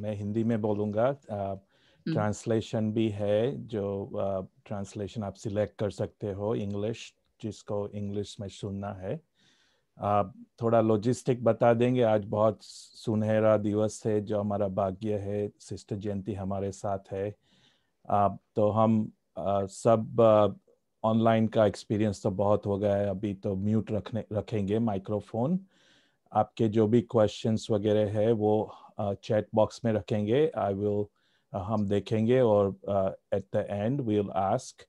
मैं हिंदी में बोलूँगा ट्रांसलेशन भी है जो ट्रांसलेशन आप सिलेक्ट कर सकते हो इंग्लिश जिसको इंग्लिश में सुनना है। आप थोड़ा लॉजिस्टिक बता देंगे आज बहुत सुनहरा दिवस है जो हमारा भाग्य है सिस्टर जयंती हमारे साथ है। आप तो हम आ, सब ऑनलाइन का एक्सपीरियंस तो बहुत हो गया है अभी तो म्यूट रखने रखेंगे माइक्रोफोन आपके जो भी क्वेश्चंस वगैरह है वो चैट बॉक्स में रखेंगे। आई विल हम देखेंगे और at the end will ask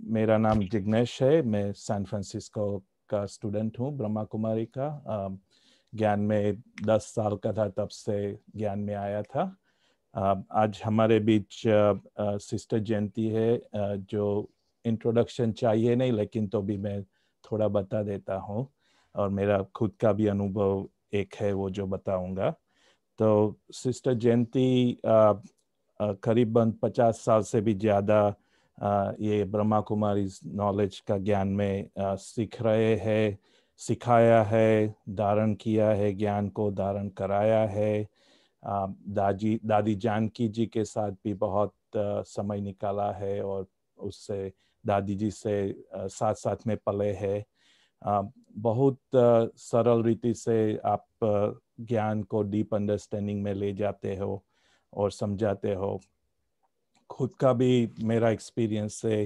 मेरा नाम जिग्नेश है। मैं सैन फ्रांसिस्को का स्टूडेंट हूँ ब्रह्मा कुमारी का। uh, ज्ञान में दस साल का था तब से ज्ञान में आया था। uh, आज हमारे बीच सिस्टर uh, जयंती है। जो इंट्रोडक्शन चाहिए नहीं लेकिन तो भी मैं थोड़ा बता देता हूँ। और मेरा खुद का भी अनुभव एक है वो जो बताऊँगा। तो सिस्टर जयंती करीबन पचास साल से भी ज़्यादा ये ब्रह्मा कुमारी नॉलेज का ज्ञान में सीख रहे हैं, सिखाया है, धारण किया है, ज्ञान को धारण कराया है। दादी दादी जानकी जी के साथ भी बहुत समय निकाला है और उससे, दादी जी से साथ साथ में पले है। बहुत सरल रीति से आप ज्ञान को डीप अंडरस्टैंडिंग में ले जाते हो और समझाते हो। खुद का भी मेरा एक्सपीरियंस से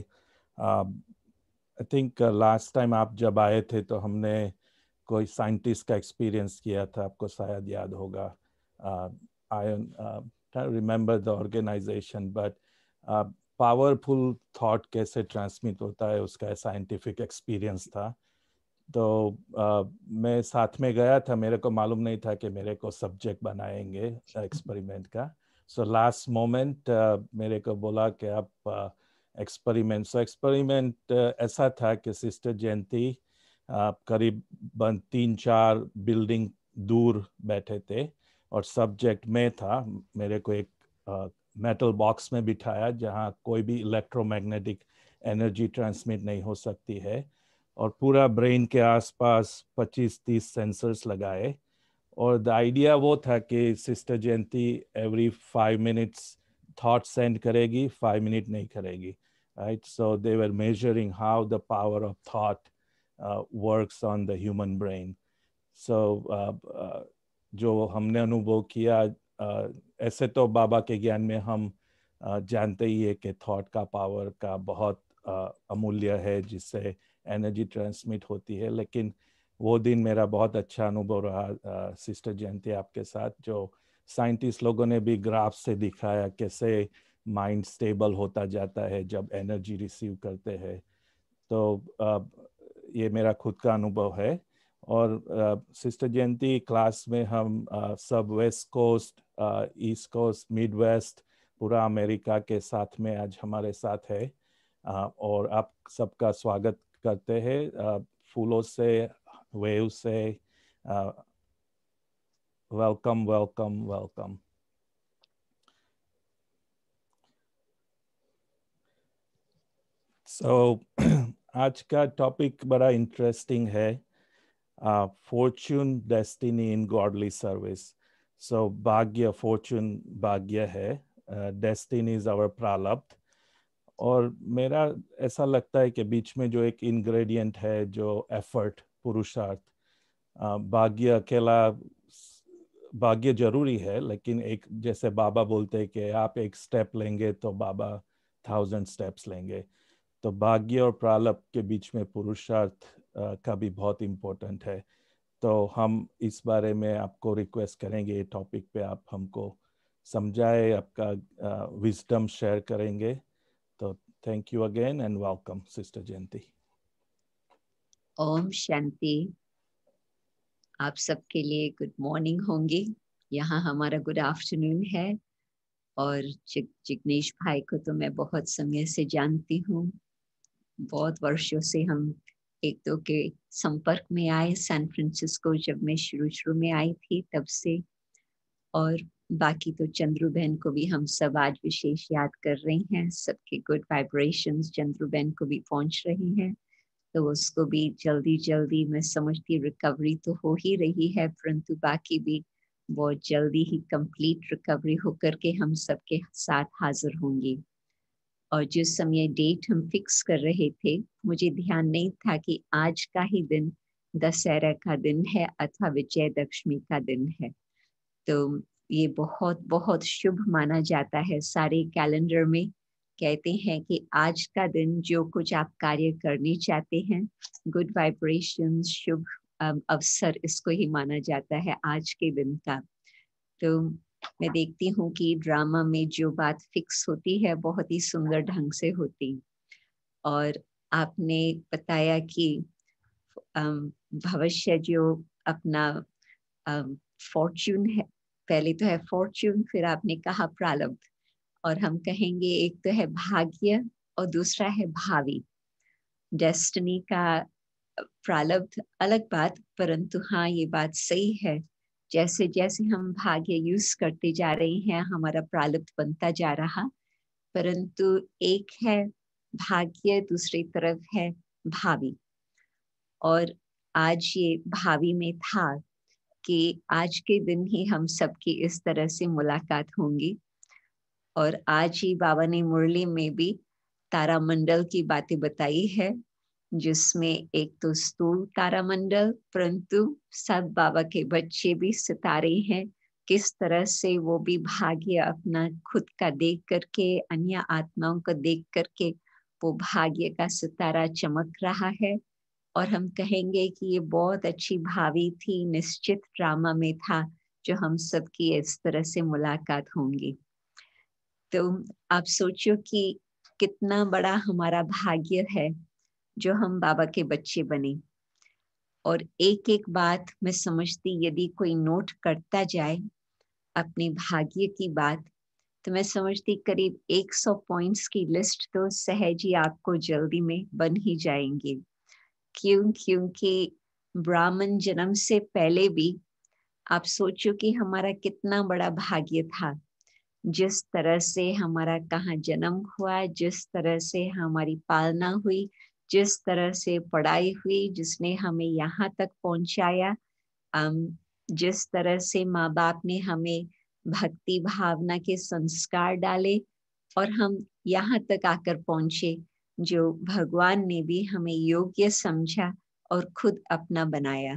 आई थिंक लास्ट टाइम आप जब आए थे तो हमने कोई साइंटिस्ट का एक्सपीरियंस किया था, आपको शायद याद होगा। I remember the organisation but powerful thought कैसे ट्रांसमिट होता है, उसका साइंटिफिक एक्सपीरियंस था। तो आ, मैं साथ में गया था मेरे को मालूम नहीं था कि मेरे को सब्जेक्ट बनाएँगे एक्सपेरिमेंट का। सो लास्ट मोमेंट मेरे को बोला कि आप एक्सपेरिमेंट सो एक्सपेरिमेंट ऐसा था कि सिस्टर जयंती आप करीब तीन चार बिल्डिंग दूर बैठे थे और सब्जेक्ट में था। मेरे को एक मेटल बॉक्स में बिठाया जहाँ कोई भी इलेक्ट्रोमैग्नेटिक एनर्जी ट्रांसमिट नहीं हो सकती है। और पूरा ब्रेन के आसपास 25-30 सेंसर्स लगाए। और द आइडिया वो था कि sister Jayanti every five minutes thought send करेगी फाइव मिनट नहीं करेगी right? So they were measuring how the power of thought works on the human brain. सो जो हमने अनुभव किया uh, ऐसे तो बाबा के ज्ञान में हम uh, जानते ही है कि थॉट का पावर का बहुत uh, अमूल्य है जिससे एनर्जी ट्रांसमिट होती है लेकिन वो दिन मेरा बहुत अच्छा अनुभव रहा सिस्टर जयंती आपके साथ जो साइंटिस्ट लोगों ने भी ग्राफ से दिखाया कैसे माइंड स्टेबल होता जाता है जब एनर्जी रिसीव करते हैं। तो आ, ये मेरा खुद का अनुभव है और सिस्टर जयंती क्लास में हम आ, सब west coast east coast mid west पूरा अमेरिका के साथ में आज हमारे साथ है। आ, और आप सबका स्वागत करते हैं फूलों से वेव से वेलकम वेलकम वेलकम सो आज का टॉपिक बड़ा इंटरेस्टिंग है fortune destiny in godly service so भाग्य फॉर्चून भाग्य है डेस्टिनी इज़ आवर प्रालब्ध और मेरा ऐसा लगता है कि बीच में जो एक इंग्रेडिएंट है, जो एफर्ट पुरुषार्थ भाग्य अकेला भाग्य ज़रूरी है, लेकिन एक जैसे बाबा बोलते हैं कि आप एक स्टेप लेंगे तो बाबा थाउज़ेंड स्टेप्स लेंगे। तो भाग्य और प्रालप के बीच में पुरुषार्थ का भी बहुत इम्पोर्टेंट है। तो हम इस बारे में आपको रिक्वेस्ट करेंगे, ये टॉपिक पे आप हमको समझाए, आपका विजडम शेयर करेंगे। तो thank you again and welcome sister Jayanti ओम शांति। आप सबके लिए गुड मॉर्निंग होंगी। यहाँ हमारा गुड आफ्टरनून है। और जिग्नेश भाई को तो मैं बहुत समय से जानती हूँ। बहुत वर्षों से हम एक दो के संपर्क में आए। सैन फ्रांसिस्को जब मैं शुरू शुरू में आई थी तब से। और बाकी तो चंद्रू बहन को भी हम सब आज विशेष याद कर रहे हैं। सबके गुड वाइब्रेशंस चंद्रू बहन को भी पहुँच रही हैं। तो उसको भी जल्दी जल्दी मैं समझती रिकवरी तो हो ही रही है, परंतु बाकी भी बहुत जल्दी ही कंप्लीट रिकवरी होकर के हम सबके साथ हाजिर होंगे। और जिस समय डेट हम फिक्स कर रहे थे, मुझे ध्यान नहीं था कि आज का ही दिन दशहरा का दिन है अथवा विजयदशमी का दिन है। तो ये बहुत बहुत शुभ माना जाता है सारे कैलेंडर में। कहते हैं कि आज का दिन जो कुछ आप कार्य करने चाहते हैं गुड वाइब्रेशन शुभ अवसर, इसको ही माना जाता है आज के दिन का। तो मैं देखती हूँ कि ड्रामा में जो बात फिक्स होती है, बहुत ही सुंदर ढंग से होती। और आपने बताया कि भविष्य जो अपना फॉर्च्यून है पहले तो है फॉर्च्यून फिर आपने कहा प्रारब्ध। और हम कहेंगे एक तो है भाग्य और दूसरा है भावी। डेस्टिनी का प्रारब्ध अलग बात, परंतु हाँ ये बात सही है। जैसे जैसे हम भाग्य यूज़ करते जा रहे हैं, हमारा प्रारब्ध बनता जा रहा। परंतु एक है भाग्य, दूसरी तरफ़ है भावी। और आज ये भावी में था कि आज के दिन ही हम सबकी इस तरह से मुलाकात होंगी। और आज ही बाबा ने मुरली में भी तारामंडल की बातें बताई है, जिसमें एक तो स्थूल तारामंडल, परंतु सब बाबा के बच्चे भी सितारे हैं। किस तरह से वो भी भाग्य अपना खुद का देख करके, अन्य आत्माओं को देख करके वो भाग्य का सितारा चमक रहा है। और हम कहेंगे कि ये बहुत अच्छी भावी थी, निश्चित ड्रामा में था, जो हम सबकी इस तरह से मुलाकात होंगी। तो आप सोचो कि कितना बड़ा हमारा भाग्य है, जो हम बाबा के बच्चे बने। और एक एक बात मैं समझती, यदि कोई नोट करता जाए अपने भाग्य की बात तो मैं समझती करीब 100 पॉइंट्स की लिस्ट तो सहज ही आपको जल्दी में बन ही जाएँगे। क्यों? क्योंकि ब्राह्मण जन्म से पहले भी आप सोचो कि हमारा कितना बड़ा भाग्य था। जिस तरह से हमारा कहाँ जन्म हुआ, जिस तरह से हमारी पालना हुई, जिस तरह से पढ़ाई हुई, जिसने हमें यहाँ तक पहुँचाया जिस तरह से माँ बाप ने हमें भक्ति भावना के संस्कार डाले और हम यहाँ तक आकर पहुँचे। जो भगवान ने भी हमें योग्य समझा और खुद अपना बनाया।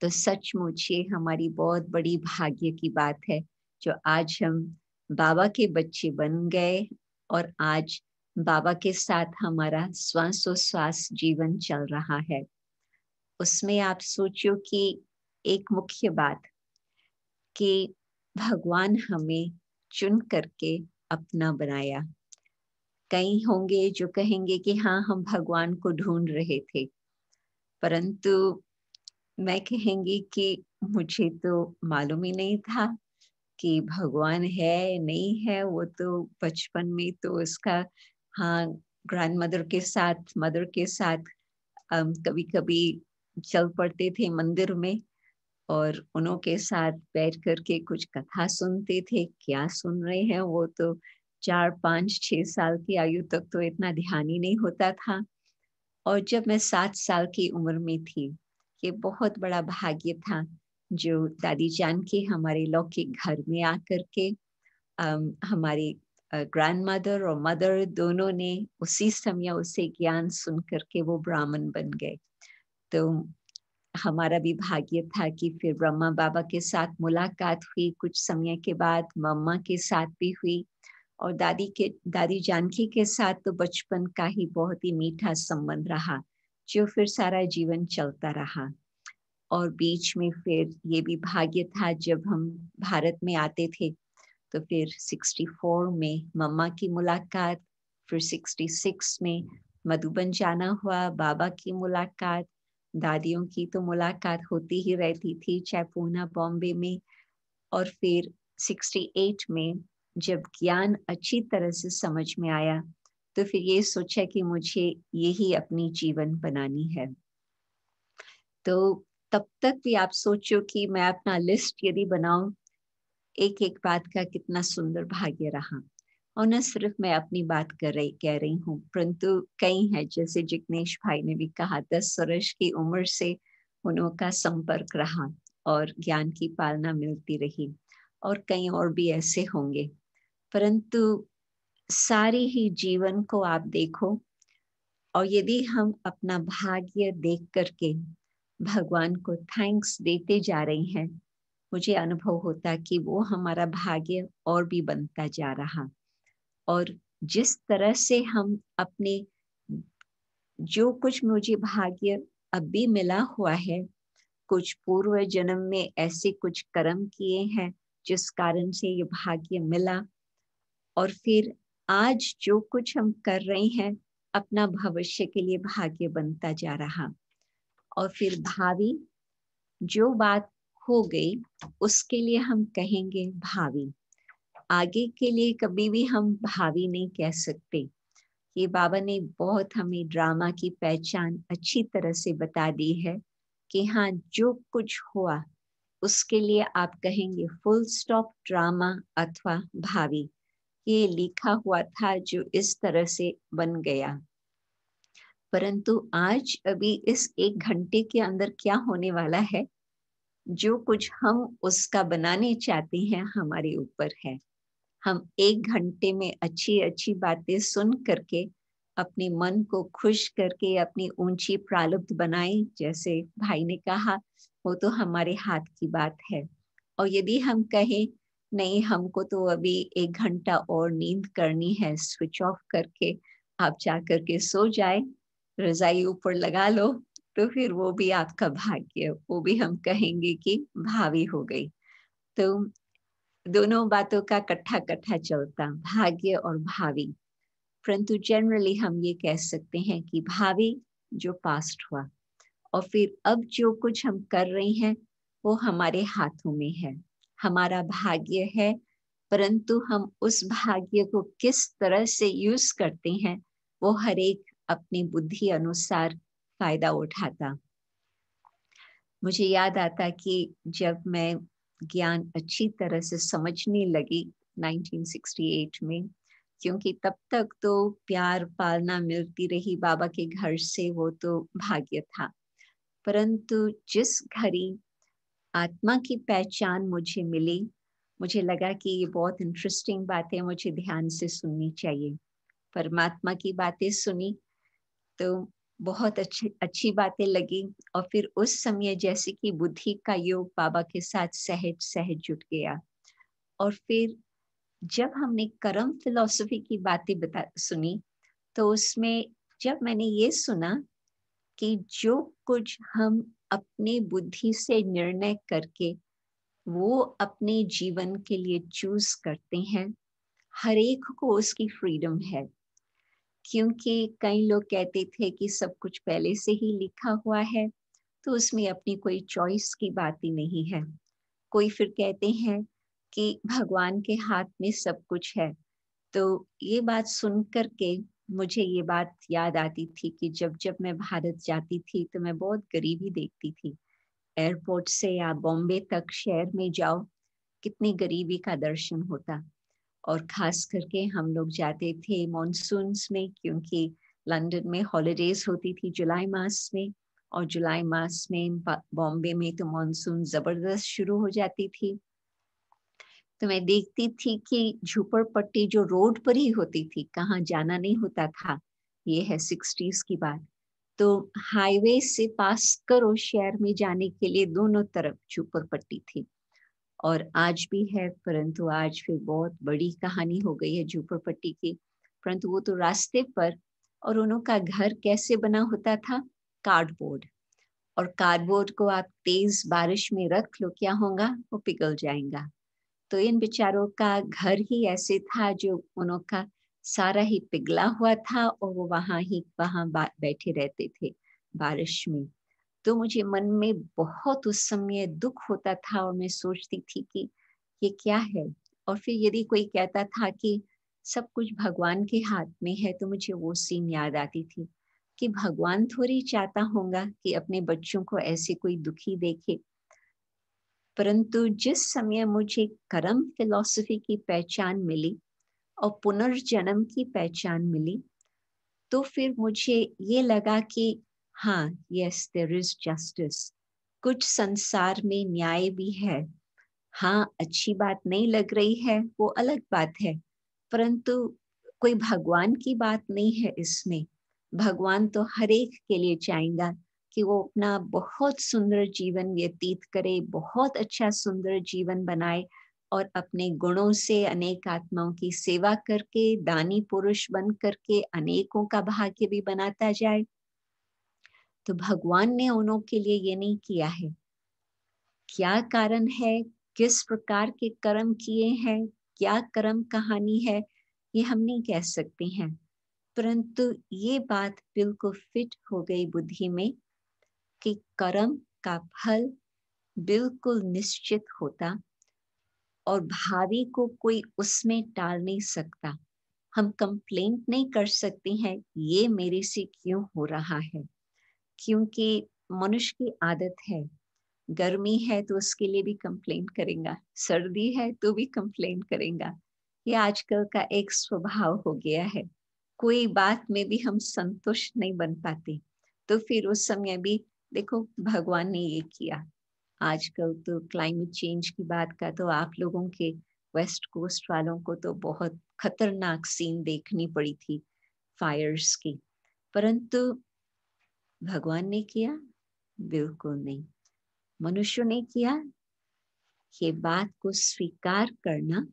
तो सचमुच ये हमारी बहुत बड़ी भाग्य की बात है, जो आज हम बाबा के बच्चे बन गए और आज बाबा के साथ हमारा श्वासोश्वास जीवन चल रहा है। उसमें आप सोचो कि एक मुख्य बात कि भगवान हमें चुन करके अपना बनाया। कई होंगे जो कहेंगे कि हाँ हम भगवान को ढूंढ रहे थे। परंतु मैं कहेंगी कि मुझे तो मालूम ही नहीं था कि भगवान है, नहीं है। वो तो बचपन में तो उसका हाँ ग्रैंड मदर के साथ मदर के साथ कभी कभी चल पड़ते थे मंदिर में और उन्हों के साथ बैठ करके कुछ कथा सुनते थे। क्या सुन रहे हैं? वो तो चार, पाँच, छह साल की आयु तक तो इतना ध्यान ही नहीं होता था। और जब मैं सात साल की उम्र में थी, ये बहुत बड़ा भाग्य था जो दादी जान के हमारे लौकिक घर में आकर के हमारी ग्रैंड मदर और मदर दोनों ने उसी समय उसे ज्ञान सुन करके वो ब्राह्मण बन गए। तो हमारा भी भाग्य था कि फिर ब्रह्मा बाबा के साथ मुलाकात हुई, कुछ समय के बाद मम्मा के साथ भी हुई। और दादी के, दादी जानकी के साथ तो बचपन का ही बहुत ही मीठा संबंध रहा, जो फिर सारा जीवन चलता रहा। और बीच में फिर ये भी भाग्य था, जब हम भारत में आते थे तो फिर 64 में मम्मा की मुलाकात, फिर 66 में मधुबन जाना हुआ, बाबा की मुलाकात, दादियों की तो मुलाकात होती ही रहती थी, चाहे पूना, बॉम्बे में। और फिर 68 में जब ज्ञान अच्छी तरह से समझ में आया तो फिर ये सोचा कि मुझे यही अपनी जीवन बनानी है। तो तब तक भी आप सोचो कि मैं अपना लिस्ट यदि बनाऊँ एक एक बात का कितना सुंदर भाग्य रहा। और न सिर्फ़ मैं अपनी बात कर रही, कह रही हूँ, परंतु कई है, जैसे जिग्नेश भाई ने भी कहा, दस वर्ष की उम्र से उनका संपर्क रहा और ज्ञान की पालना मिलती रही। और कई और भी ऐसे होंगे। परंतु सारे ही जीवन को आप देखो और यदि हम अपना भाग्य देख करके भगवान को थैंक्स देते जा रहे हैं, मुझे अनुभव होता कि वो हमारा भाग्य और भी बनता जा रहा। और जिस तरह से हम अपने जो कुछ मुझे भाग्य अब भी मिला हुआ है, कुछ पूर्व जन्म में ऐसे कुछ कर्म किए हैं जिस कारण से ये भाग्य मिला और फिर आज जो कुछ हम कर रहे हैं, अपना भविष्य के लिए भाग्य बनता जा रहा। और फिर भावी, जो बात हो गई, उसके लिए हम कहेंगे भावी। आगे के लिए कभी भी हम भावी नहीं कह सकते। ये बाबा ने बहुत हमें ड्रामा की पहचान अच्छी तरह से बता दी है कि हाँ जो कुछ हुआ, उसके लिए आप कहेंगे फुल स्टॉप ड्रामा अथवा भावी। ये लिखा हुआ था जो इस तरह से बन गया। परंतु आज अभी इस एक घंटे के अंदर क्या होने वाला है? जो कुछ हम उसका बनाने चाहते हैं हमारे ऊपर है। हम एक घंटे में अच्छी अच्छी बातें सुन करके, अपने मन को खुश करके, अपनी ऊँची प्रालुब्ध बनाए। जैसे भाई ने कहा, वो तो हमारे हाथ की बात है। और यदि हम कहें नहीं, हमको तो अभी एक घंटा और नींद करनी है। स्विच ऑफ़ करके आप जा करके सो जाए, रजाई ऊपर लगा लो तो फिर वो भी आपका भाग्य वो भी हम कहेंगे कि भावी हो गई। तो दोनों बातों का कट्ठा कट्ठा चलता, भाग्य और भावी। परंतु जनरली हम ये कह सकते हैं कि भावी जो पास्ट हुआ, और फिर अब जो कुछ हम कर रहे हैं, वो हमारे हाथों में है। हमारा भाग्य है, परंतु हम उस भाग्य को किस तरह से यूज़ करते हैं, वो हर एक अपनी बुद्धि अनुसार फ़ायदा उठाता। मुझे याद आता कि जब मैं ज्ञान अच्छी तरह से समझने लगी 1968 में, क्योंकि तब तक तो प्यार पालना मिलती रही बाबा के घर से, वो तो भाग्य था। परंतु जिस घड़ी आत्मा की पहचान मुझे मिली। मुझे लगा कि ये बहुत इंटरेस्टिंग बात मुझे ध्यान से सुननी चाहिए। परमात्मा की बातें सुनी तो बहुत अच्छी अच्छी बातें लगी और फिर उस समय जैसे कि बुद्धि का योग बाबा के साथ सहज सहज जुट गया। और फिर जब हमने कर्म फिलोसफी की बातें बता, सुनी तो उसमें जब मैंने ये सुना कि जो कुछ हम अपने बुद्धि से निर्णय करके वो अपने जीवन के लिए चूज़ करते हैं। हर एक को उसकी फ्रीडम है। क्योंकि कई लोग कहते थे कि सब कुछ पहले से ही लिखा हुआ है तो उसमें अपनी कोई चॉइस की बात ही नहीं है। कोई फिर कहते हैं कि भगवान के हाथ में सब कुछ है। तो ये बात सुन करके मुझे ये बात याद आती थी कि जब जब मैं भारत जाती थी तो मैं बहुत गरीबी देखती थी। एयरपोर्ट से या बॉम्बे तक शहर में जाओ, कितनी गरीबी का दर्शन होता। और खास करके हम लोग जाते थे मानसून में, क्योंकि लंदन में हॉलीडेज होती थी जुलाई मास में। और जुलाई मास में बॉम्बे में तो मानसून ज़बरदस्त शुरू हो जाती थी। तो मैं देखती थी कि झुपड़पट्टी जो रोड पर ही होती थी, कहाँ जाना नहीं होता था, ये है सिक्सटीज की बात। तो हाईवे से पास करो शहर में जाने के लिए दोनों तरफ़ झुपड़पट्टी थी। और आज भी है, परंतु आज फिर बहुत बड़ी कहानी हो गई है झुपड़पट्टी की। परंतु वो तो रास्ते पर और उनका घर कैसे बना होता था? कार्डबोर्ड। और कार्डबोर्ड को आप तेज बारिश में रख लो, क्या होगा? वो पिघल जाएगा। तो इन बेचारों का घर ही ऐसे था जो उनका सारा ही पिघला हुआ था और वो वहाँ ही, वहाँ बैठे रहते थे बारिश में। तो मुझे मन में बहुत उस समय दुख होता था और मैं सोचती थी कि ये क्या है? और फिर यदि कोई कहता था कि सब कुछ भगवान के हाथ में है तो मुझे वो सीन याद आती थी कि भगवान थोड़ी चाहता होगा कि अपने बच्चों को ऐसे कोई दुखी देखे। परंतु जिस समय मुझे कर्म फिलॉसफी की पहचान मिली और पुनर्जन्म की पहचान मिली तो फिर मुझे ये लगा कि हाँ यस देर इज़ जस्टिस कुछ संसार में न्याय भी है। हाँ अच्छी बात नहीं लग रही है, वो अलग बात है। परंतु कोई भगवान की बात नहीं है इसमें। भगवान तो हर एक के लिए चाहेगा। कि वो अपना बहुत सुंदर जीवन व्यतीत करे, बहुत अच्छा सुंदर जीवन बनाए और अपने गुणों से अनेक आत्माओं की सेवा करके, दानी पुरुष बन करके अनेकों का भाग्य भी बनाता जाए। तो भगवान ने उन्हों के लिए ये नहीं किया है। क्या कारण है? किस प्रकार के कर्म किए हैं? क्या कर्म कहानी है? ये हम नहीं कह सकते हैं। परंतु ये बात बिल्कुल फिट हो गई बुद्धि में कि कर्म का फल बिल्कुल निश्चित होता और भावी को कोई उसमें टाल नहीं सकता। हम कंप्लेंट नहीं कर सकते हैं, ये मेरे से क्यों हो रहा है? क्योंकि मनुष्य की आदत है। गर्मी है तो उसके लिए भी कंप्लेंट करेगा, सर्दी है तो भी कंप्लेंट करेगा। ये आजकल का एक स्वभाव हो गया है। कोई बात में भी हम संतुष्ट नहीं बन पाते। तो फिर उस समय भी देखो, भगवान ने ये किया। आजकल तो क्लाइमेट चेंज की बात का तो आप लोगों के वेस्ट कोस्ट वालों को तो बहुत खतरनाक सीन देखनी पड़ी थी फायर्स की। परंतु भगवान ने किया? बिल्कुल नहीं। मनुष्य ने किया? ये बात को स्वीकार करना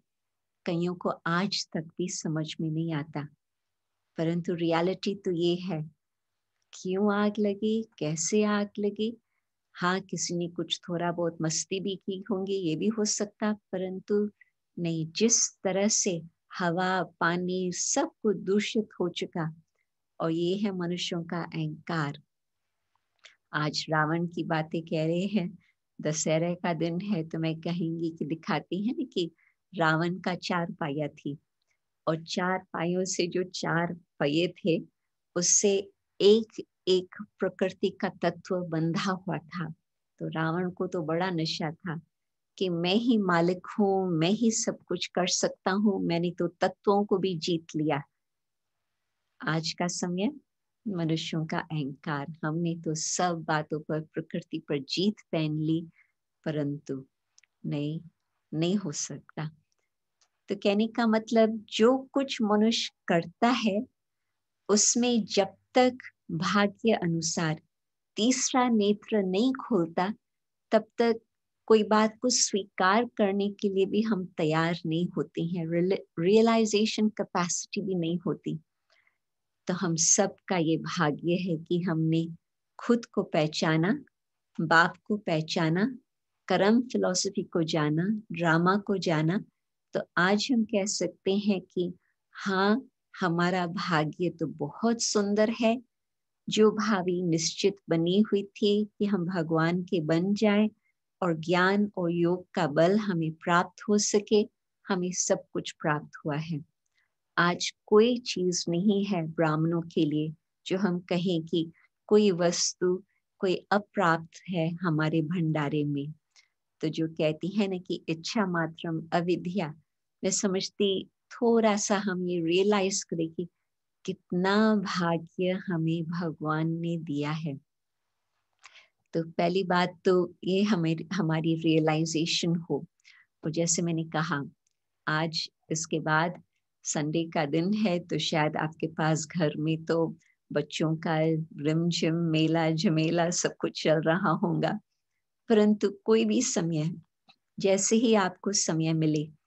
कईयों को आज तक भी समझ में नहीं आता। परंतु रियलिटी तो ये है क्यों आग लगी? कैसे आग लगी? हाँ किसी ने कुछ थोड़ा बहुत मस्ती भी की होंगी, ये भी हो सकता, परंतु नहीं, जिस तरह से हवा, पानी सब कुछ दूषित हो चुका, और ये है मनुष्यों का अहंकार। आज रावण की बातें कह रहे हैं, दशहरे का दिन है तो मैं कहेंगी कि दिखाती है ना कि रावण का चार पाया थी, और चार पायों से जो चार पये थे, उससे एक एक प्रकृति का तत्व बंधा हुआ था। तो रावण को तो बड़ा नशा था कि मैं ही मालिक हूँ, मैं ही सब कुछ कर सकता हूँ, मैंने तो तत्वों को भी जीत लिया। आज का समय मनुष्यों का अहंकार। हमने तो सब बातों पर प्रकृति पर जीत पहन ली, परंतु नहीं नहीं हो सकता। तो कहने का मतलब जो कुछ मनुष्य करता है, उसमें जब तक भाग्य अनुसार। तीसरा नेत्र नहीं खोलता, तब तक कोई बात को स्वीकार करने के लिए भी हम तैयार नहीं होते हैं रियलाइजेशन कैपेसिटी भी नहीं होती। तो हम सब का ये भाग्य है कि हमने खुद को पहचाना, बाप को पहचाना, कर्म फिलॉसफी को जाना ड्रामा को जाना। तो आज हम कह सकते हैं कि हाँ हमारा भाग्य तो बहुत सुंदर है। जो भावी निश्चित बनी हुई थी कि हम भगवान के बन जाएँ और ज्ञान और योग का बल हमें प्राप्त हो सके, हमें सब कुछ प्राप्त हुआ है। आज कोई चीज़ नहीं है ब्राह्मणों के लिए जो हम कहें कि कोई वस्तु, कोई अप्राप्त है हमारे भंडारे में। तो जो कहती है ना कि इच्छा मात्रम अविद्या, मैं समझती थोड़ा सा हम ये रियलाइज़ करें कि कितना भाग्य हमें भगवान ने दिया है। तो पहली बात तो ये हमें, हमारी रियलाइजेशन हो। और जैसे मैंने कहा, आज इसके बाद संडे का दिन है तो शायद आपके पास घर में तो बच्चों का रिम झिम मेला झमेला सब कुछ चल रहा होगा। परंतु कोई भी समय, जैसे ही आपको समय मिले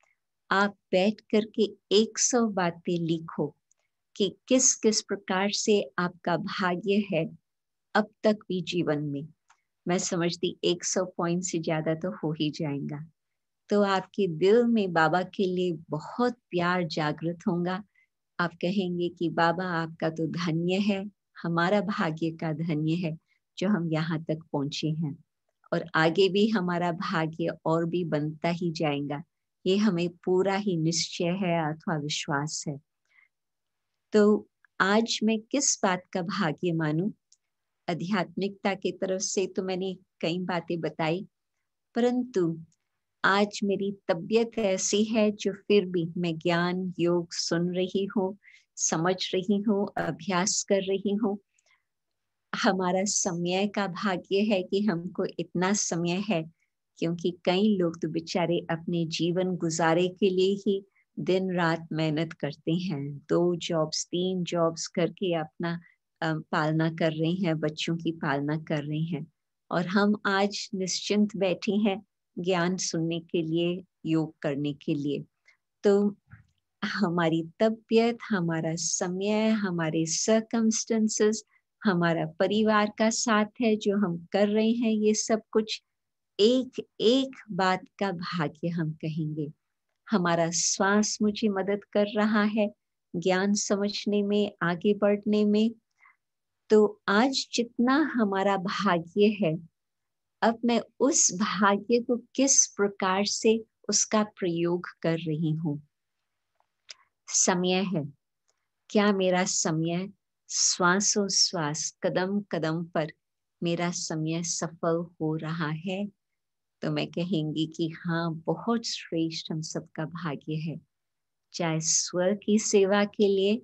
आप बैठ करके एक सौ बातें लिखो कि किस किस प्रकार से आपका भाग्य है अब तक भी जीवन में। मैं समझती एक सौ पॉइंट से ज़्यादा तो हो ही जाएगा। तो आपके दिल में बाबा के लिए बहुत प्यार जागृत होगा। आप कहेंगे कि बाबा आपका तो धन्य है, हमारा भाग्य का धन्य है जो हम यहाँ तक पहुँचे हैं। और आगे भी हमारा भाग्य और भी बनता ही जाएगा। ये हमें पूरा ही निश्चय है अथवा विश्वास है। तो आज मैं किस बात का भाग्य मानू? आध्यात्मिकता की तरफ़ से तो मैंने कई बातें बताई, परंतु आज मेरी तबीयत ऐसी है जो फिर भी मैं ज्ञान, योग सुन रही हूँ, समझ रही हूँ, अभ्यास कर रही हूँ। हमारा समय का भाग्य है कि हमको इतना समय है क्योंकि कई लोग तो बेचारे अपने जीवन गुजारे के लिए ही दिन रात मेहनत करते हैं। दो जॉब्स तीन जॉब्स करके अपना पालना कर रहे हैं, बच्चों की पालना कर रहे हैं। और हम आज निश्चिंत बैठे हैं ज्ञान सुनने के लिए, योग करने के लिए। तो हमारी तबीयत, हमारा समय, हमारे सर्कमस्टेंसेस हमारा परिवार का साथ है जो हम कर रहे हैं, ये सब कुछ एक एक बात का भाग्य हम कहेंगे। हमारा श्वास मुझे मदद कर रहा है ज्ञान समझने में, आगे बढ़ने में। तो आज जितना हमारा भाग्य है, अब मैं उस भाग्य को किस प्रकार से उसका प्रयोग कर रही हूँ? समय है। क्या मेरा समय श्वासोश्वास कदम कदम पर मेरा समय सफल हो रहा है? तो मैं कहेंगी कि हाँ बहुत श्रेष्ठ हम सबका भाग्य है। चाहे स्वर की सेवा के लिए,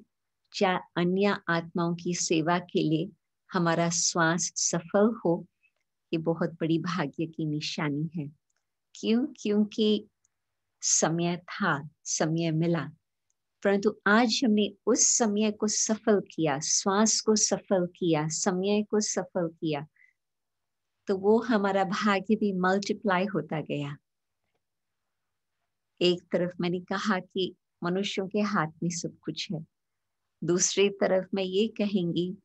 चाहे अन्य आत्माओं की सेवा के लिए हमारा श्वास सफल हो, ये बहुत बड़ी भाग्य की निशानी है। क्यों? क्योंकि समय था, समय मिला। परंतु आज हमने उस समय को सफल किया, श्वास को सफल किया, समय को सफल किया। तो वो हमारा भाग्य भी मल्टीप्लाई होता गया। एक तरफ़ मैंने कहा कि मनुष्यों के हाथ में सब कुछ है। दूसरी तरफ़ मैं ये कहेंगी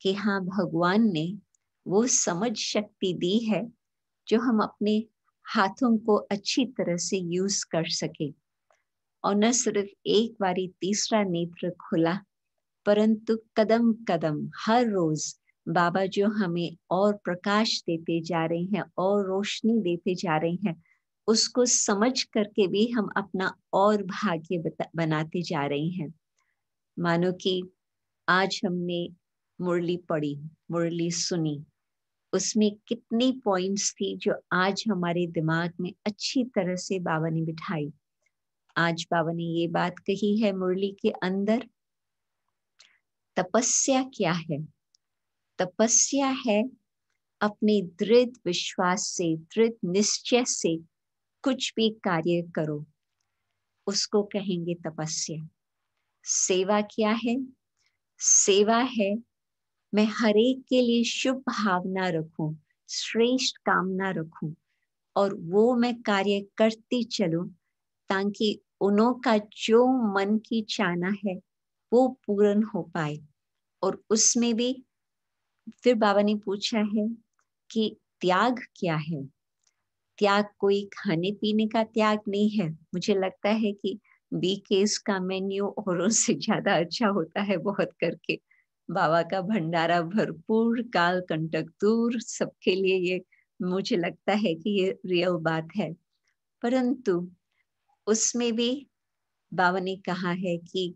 कि हाँ भगवान ने वो समझ शक्ति दी है जो हम अपने हाथों को अच्छी तरह से यूज़ कर सके। और न सिर्फ़ एक बारी तीसरा नेत्र खुला, परंतु कदम कदम हर रोज बाबा जो हमें और प्रकाश देते जा रहे हैं और रोशनी देते जा रहे हैं, उसको समझ करके भी हम अपना और भाग्य बनाते जा रहे हैं। मानो कि आज हमने मुरली पढ़ी, मुरली सुनी, उसमें कितनी पॉइंट्स थी जो आज हमारे दिमाग में अच्छी तरह से बाबा ने बिठाई। आज बाबा ने ये बात कही है मुरली के अंदर, तपस्या क्या है? तपस्या है अपने दृढ़ विश्वास से, दृढ़ निश्चय से कुछ भी कार्य करो। उसको कहेंगे तपस्या। सेवा क्या है? सेवा है, मैं हरेक के लिए शुभ भावना रखूँ, श्रेष्ठ कामना रखूँ, और वो मैं कार्य करती चलूँ, ताकि उनों का जो मन की चाहना है, वो पूर्ण हो पाए, और उसमें भी फिर बाबा ने पूछा है कि त्याग क्या है? त्याग कोई खाने पीने का त्याग नहीं है। मुझे लगता है कि बी केस का मेन्यू औरों से ज़्यादा अच्छा होता है बहुत करके। बाबा का भंडारा भरपूर, काल कंटक दूर, सबके लिए ये मुझे लगता है कि ये रियल बात है। परंतु उसमें भी बाबा ने कहा है कि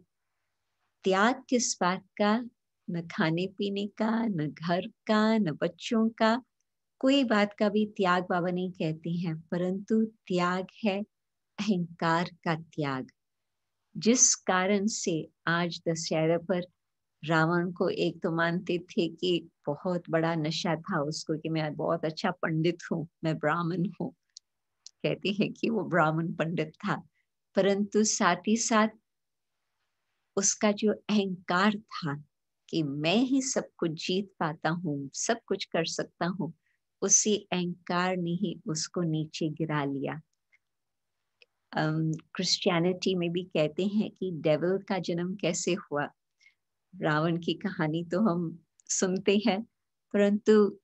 त्याग किस बात का न खाने पीने का, न घर का, न बच्चों का। कोई बात का भी त्याग बाबा नहीं कहते हैं, परंतु त्याग है अहंकार का त्याग। जिस कारण से आज दशहरा पर रावण को एक तो मानते थे कि बहुत बड़ा नशा था उसको कि मैं बहुत अच्छा पंडित हूँ, मैं ब्राह्मण हूँ। कहते हैं कि वो ब्राह्मण पंडित था। परंतु साथ ही साथ उसका जो अहंकार था कि मैं ही सब कुछ जीत पाता हूँ सब कुछ कर सकता हूँ उसी अहंकार ने ही उसको नीचे गिरा लिया। क्रिश्चियनिटी um, में भी कहते हैं कि डेविल का जन्म कैसे हुआ? रावण की कहानी तो हम सुनते हैं परंतु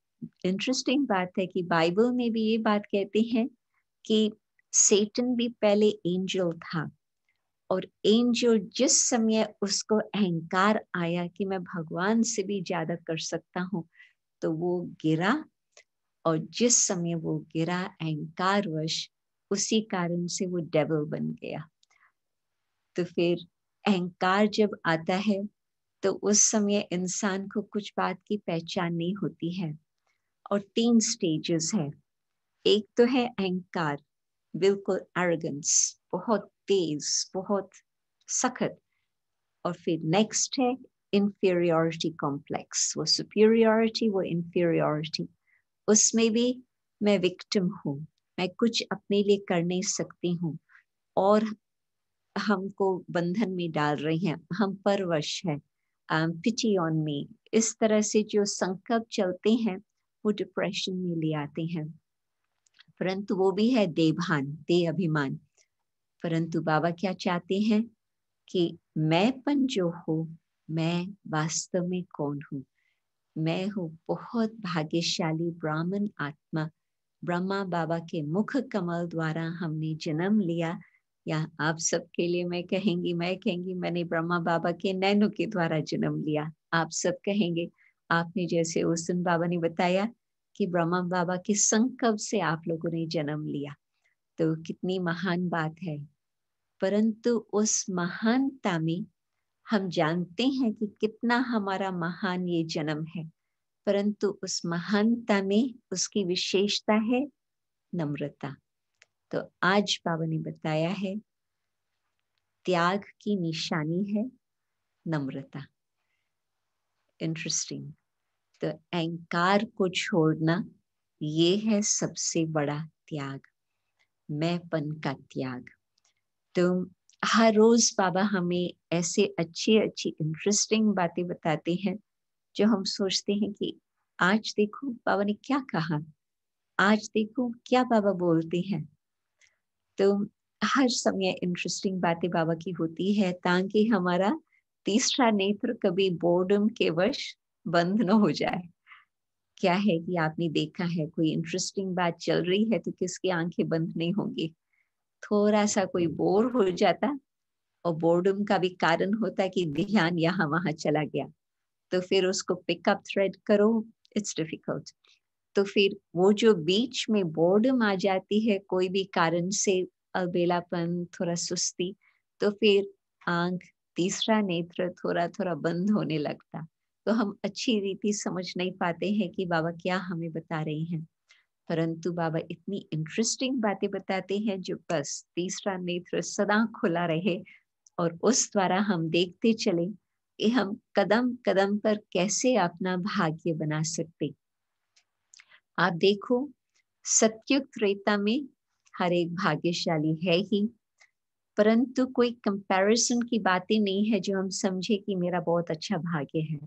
इंटरेस्टिंग बात है कि बाइबल में भी ये बात कहते हैं कि सेटन भी पहले एंजल था। और एंजल जिस समय उसको अहंकार आया कि मैं भगवान से भी ज़्यादा कर सकता हूँ तो वो गिरा और जिस समय वो गिरा अहंकार वश उसी कारण से वो डेवल बन गया। तो फिर अहंकार जब आता है तो उस समय इंसान को कुछ बात की पहचान नहीं होती है और तीन स्टेजेस है। एक तो है अहंकार, बिल्कुल एरोगेंस बहुत तेज, बहुत सख्त और फिर नेक्स्ट है इंफीरियोरिटी कॉम्प्लेक्स वो सुपीरियोरिटी वो इंफीरियोरिटी उसमें भी मैं विक्टिम हूँ। मैं कुछ अपने लिए कर नहीं सकती हूँ। और हमको बंधन में डाल रही हैं। हम परवश है। पिटी ऑन मी इस तरह से जो संकल्प चलते हैं, वो डिप्रेशन में ले आते हैं। परंतु वो भी है देभान दे अभिमान। परंतु बाबा क्या चाहते हैं कि मैंपन जो हो, मैं वास्तव में कौन हूँ? मैं हूँ बहुत भाग्यशाली ब्राह्मण आत्मा। ब्रह्मा बाबा के मुख कमल द्वारा हमने जन्म लिया। या आप सबके लिए मैं कहेंगी मैं कहेंगी, मैंने ब्रह्मा बाबा के नैनो के द्वारा जन्म लिया। आप सब कहेंगे, आपने जैसे उस दिन बाबा ने बताया कि ब्रह्मा बाबा के संकल्प से आप लोगों ने जन्म लिया। तो कितनी महान बात है। परंतु उस महानता में हम जानते हैं कि कितना हमारा महान ये जन्म है। परंतु उस महानता में उसकी विशेषता है नम्रता। तो आज बाबा ने बताया है, त्याग की निशानी है नम्रता। इंटरेस्टिंग तो अहंकार को छोड़ना ये है सबसे बड़ा त्याग, मैंपन का त्याग। तो हर रोज बाबा हमें ऐसे अच्छी अच्छी इंटरेस्टिंग बातें बताते हैं, जो हम सोचते हैं कि आज देखो बाबा ने क्या कहा, आज देखो क्या बाबा बोलते हैं। तो हर समय इंटरेस्टिंग बातें बाबा की होती है, ताकि हमारा तीसरा नेत्र कभी बोर्डम के वश बंद न हो जाए। क्या है कि आपने देखा है कोई इंटरेस्टिंग बात चल रही है तो किसकी आँखें बंद नहीं होंगी? थोड़ा सा कोई बोर हो जाता और बोर्डम का भी कारण होता कि ध्यान यहाँ वहाँ चला गया। तो फिर उसको पिकअप थ्रेड करो इट्स डिफ़िकल्ट तो फिर वो जो बीच में बोर्डम आ जाती है, कोई भी कारण से अलबेलापन थोड़ा सुस्ती तो फिर आँख, तीसरा नेत्र थोड़ा थोड़ा बंद होने लगता। तो हम अच्छी रीति समझ नहीं पाते हैं कि बाबा क्या हमें बता रहे हैं। परंतु बाबा इतनी इंटरेस्टिंग बातें बताते हैं जो बस तीसरा नेत्र सदा खुला रहे और उस द्वारा हम देखते चले कि हम कदम कदम पर कैसे अपना भाग्य बना सकते। आप देखो, सत्युग त्रेता में हर एक भाग्यशाली है ही, परंतु कोई कंपैरिजन की बातें नहीं है जो हम समझे कि मेरा बहुत अच्छा भाग्य है।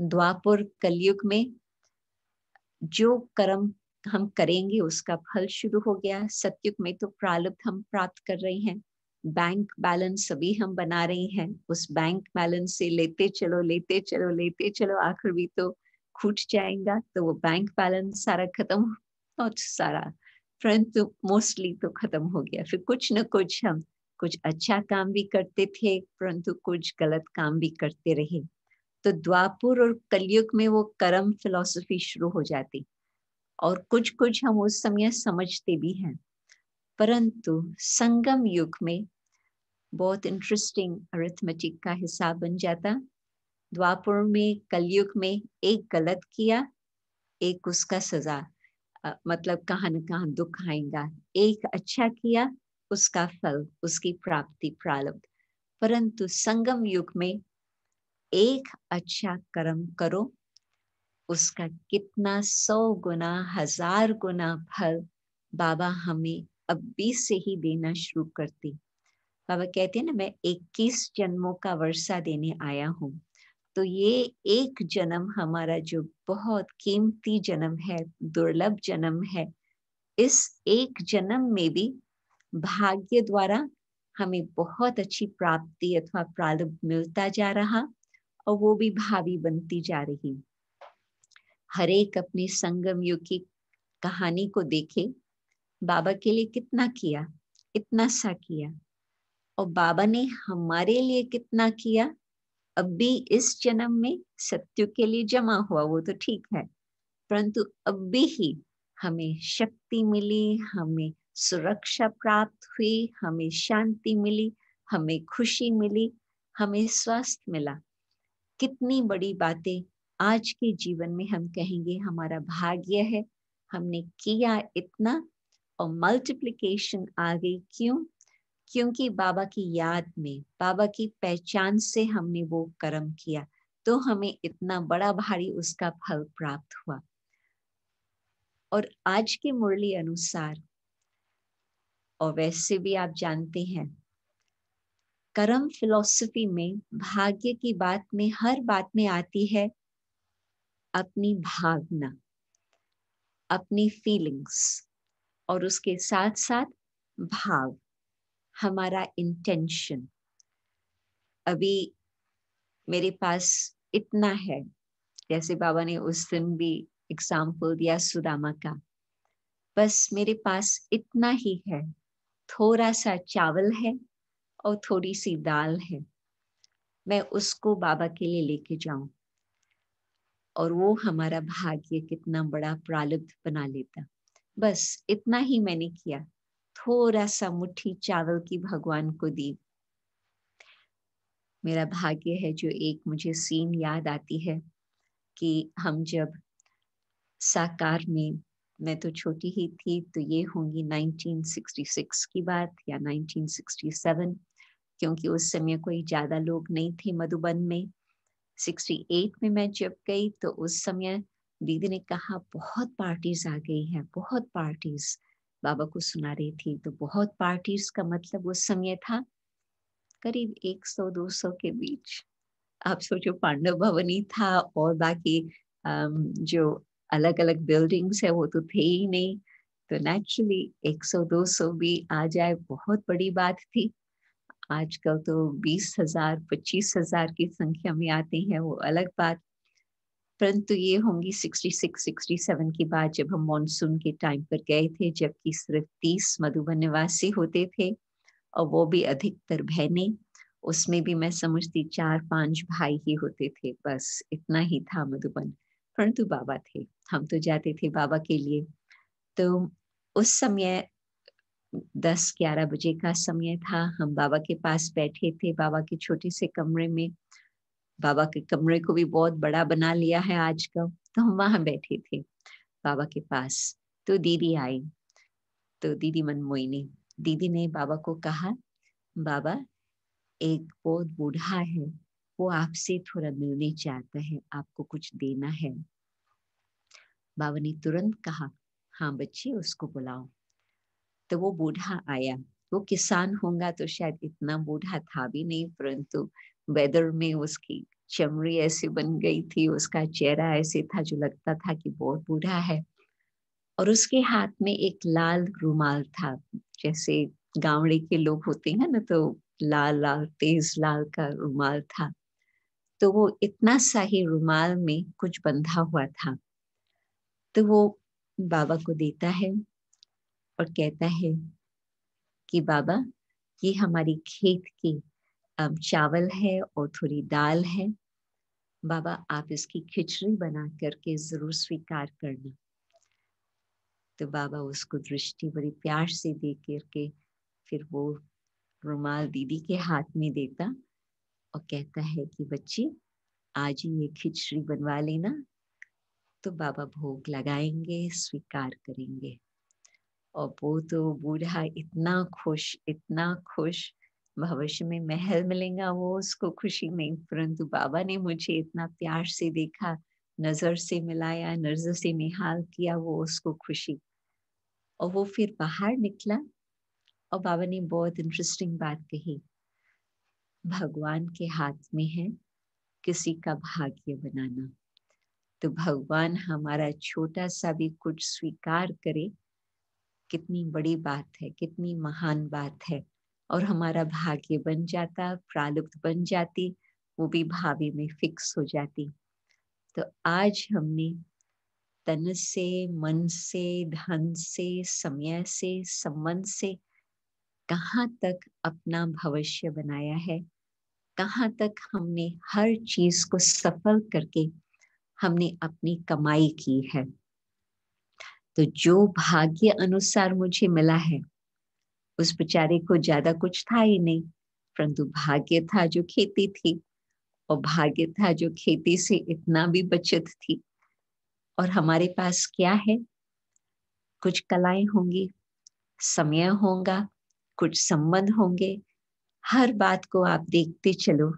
द्वापुर कलयुग में जो कर्म हम करेंगे, उसका फल शुरू हो गया सत्युग में तो प्रालब्ध हम प्राप्त कर रहे हैं। बैंक बैलेंस सभी हम बना रहे हैं। उस बैंक बैलेंस से लेते चलो लेते चलो लेते चलो, आखिर भी तो खूट जाएगा। तो वो बैंक बैलेंस सारा खत्म बहुत सारा परंतु मोस्टली तो खत्म हो गया। फिर कुछ न कुछ हम कुछ अच्छा काम भी करते थे, परंतु कुछ गलत काम भी करते रहे। तो द्वापुर और कलयुग में वो कर्म, फिलोसफी शुरू हो जाती। और कुछ कुछ हम उस समय समझते भी हैं। परंतु संगम युग में बहुत इंटरेस्टिंग अरिथमेटिक का हिसाब बन जाता। द्वापुर में, कलयुग में एक गलत किया, एक उसका सजा। मतलब कहाँ न कहाँ दुख आएगा। एक अच्छा किया, उसका फल, उसकी प्राप्ति प्रारब्ध। परंतु संगम युग में एक अच्छा कर्म करो उसका कितना सौ गुना, हज़ार गुना फल बाबा हमें अभी से ही देना शुरू करती। बाबा कहते हैं ना, मैं 21 जन्मों का वर्षा देने आया हूँ। तो ये एक जन्म हमारा जो बहुत कीमती जन्म है, दुर्लभ जन्म है, इस एक जन्म में भी भाग्य द्वारा हमें बहुत अच्छी प्राप्ति अथवा प्रारब्ध मिलता जा रहा और वो भी भावी बनती जा रही। हर एक अपने संगम युग की कहानी को देखे। बाबा के लिए कितना किया, इतना सा किया। और बाबा ने हमारे लिए कितना किया, अब भी इस जन्म में सत्यु के लिए जमा हुआ, वो तो ठीक है। परंतु अब भी ही हमें शक्ति मिली, हमें सुरक्षा प्राप्त हुई, हमें शांति मिली, हमें खुशी मिली, हमें स्वास्थ्य मिला। कितनी बड़ी बातें आज के जीवन में हम कहेंगे हमारा भाग्य है, हमने किया इतना और मल्टीप्लिकेशन आ गई क्यों? क्योंकि बाबा की याद में, बाबा की पहचान से हमने वो कर्म किया तो हमें इतना बड़ा भारी उसका फल प्राप्त हुआ। और आज के मुरली अनुसार, और वैसे भी आप जानते हैं, कर्म फिलॉसफी में भाग्य की बात में हर बात में आती है अपनी भावना, अपनी फीलिंग्स और उसके साथ साथ भाव, हमारा इंटेंशन अभी मेरे पास इतना है, जैसे बाबा ने उस दिन भी एग्ज़ाम्पल दिया सुदामा का, बस मेरे पास इतना ही है। थोड़ा सा चावल है और थोड़ी सी दाल है। मैं उसको बाबा के लिए लेके जाऊँ। और वो हमारा भाग्य कितना बड़ा प्रालब्ध बना लेता। बस इतना ही मैंने किया। थोड़ा सा मुट्ठी चावल की भगवान को दी। मेरा भाग्य है जो एक मुझे सीन याद आती है कि हम जब साकार में, मैं तो छोटी ही थी तो ये होंगी 1966 की बात या 1967 क्योंकि उस समय कोई ज़्यादा लोग नहीं थे मधुबन में। 68 में मैं जब गई तो उस समय दीदी ने कहा, बहुत पार्टीज़ आ गई हैं, बहुत पार्टीज़ बाबा को सुना रही थी तो बहुत पार्टीज़ का मतलब उस समय था करीब 100-200 के बीच। आप सोचो पांडव भवन ही था और बाकी जो अलग अलग बिल्डिंग्स है वो तो थे ही नहीं। तो नेचुरली 100-200 भी आ जाए, बहुत बड़ी बात थी। आजकल तो बीस हज़ार, पच्चीस हज़ार की संख्या में आते हैं वो अलग बात। परंतु ये होंगी 66 67 की बात जब हम मॉनसून के टाइम पर गए थे, जबकि सिर्फ़ तीस मधुबन निवासी होते थे और वो भी अधिकतर बहने, उसमें भी मैं समझती चार पाँच भाई ही होते थे, बस इतना ही था मधुबन। परंतु बाबा थे, हम तो जाते थे बाबा के लिए। तो उस समय दस ग्यारह बजे का समय था। हम बाबा के पास बैठे थे। बाबा के छोटे से कमरे में, बाबा के कमरे को भी बहुत बड़ा बना लिया है आज का। तो हम वहाँ बैठे थे बाबा के पास। तो दीदी आई। तो दीदी मनमोइनी दीदी ने बाबा को कहा, बाबा, एक बहुत बूढ़ा है। वो आपसे थोड़ा मिलने चाहता है। आपको कुछ देना है। बाबा ने तुरंत कहा हाँ बच्ची, उसको बुलाओ। तो वो बूढ़ा आया। वो किसान होगा तो शायद इतना बूढ़ा था भी नहीं, परंतु वेदर में उसकी चमड़ी ऐसी बन गई थी, उसका चेहरा ऐसे था जो लगता था कि बहुत बूढ़ा है। और उसके हाथ में एक लाल रुमाल था, जैसे गावड़े के लोग होते हैं ना तो लाल लाल, तेज लाल का रुमाल था। तो वो इतना सा ही रुमाल में कुछ बंधा हुआ था। तो वो बाबा को देता है और कहता है कि बाबा, ये हमारी खेत की चावल है और थोड़ी दाल है। बाबा, आप इसकी खिचड़ी बना करके ज़रूर स्वीकार करना। तो बाबा उसको दृष्टि बड़ी प्यार से दे करके फिर वो रुमाल दीदी के हाथ में देता और कहता है कि, बच्ची, आज ही ये खिचड़ी बनवा लेना। तो बाबा भोग लगाएँगे, स्वीकार करेंगे। और वो तो बूढ़ा इतना खुश इतना खुश। भविष्य में महल मिलेगा वो, उसको खुशी नहीं। परंतु बाबा ने मुझे इतना प्यार से देखा, नज़र से मिलाया, नज़र से निहाल किया वो उसको खुशी। और वो फिर बाहर निकला और बाबा ने बहुत इंटरेस्टिंग बात कही। भगवान के हाथ में है किसी का भाग्य बनाना। तो भगवान हमारा छोटा सा भी कुछ स्वीकार करे कितनी बड़ी बात है, कितनी महान बात है। और हमारा भाग्य बन जाता प्रालुप्त बन जाती, वो भी भावी में फिक्स हो जाती। तो आज हमने तन से, मन से, धन से, समय से, संबंध से कहाँ तक अपना भविष्य बनाया है, कहाँ तक हमने हर चीज़ को सफल करके हमने अपनी कमाई की है। तो जो भाग्य अनुसार मुझे मिला है, उस बेचारे को ज़्यादा कुछ था ही नहीं, परंतु भाग्य था जो खेती थी और भाग्य था जो खेती से इतना भी बचत थी। और हमारे पास क्या है? कुछ कलाएँ होंगी, समय होगा, कुछ संबंध होंगे। हर बात को आप देखते चलो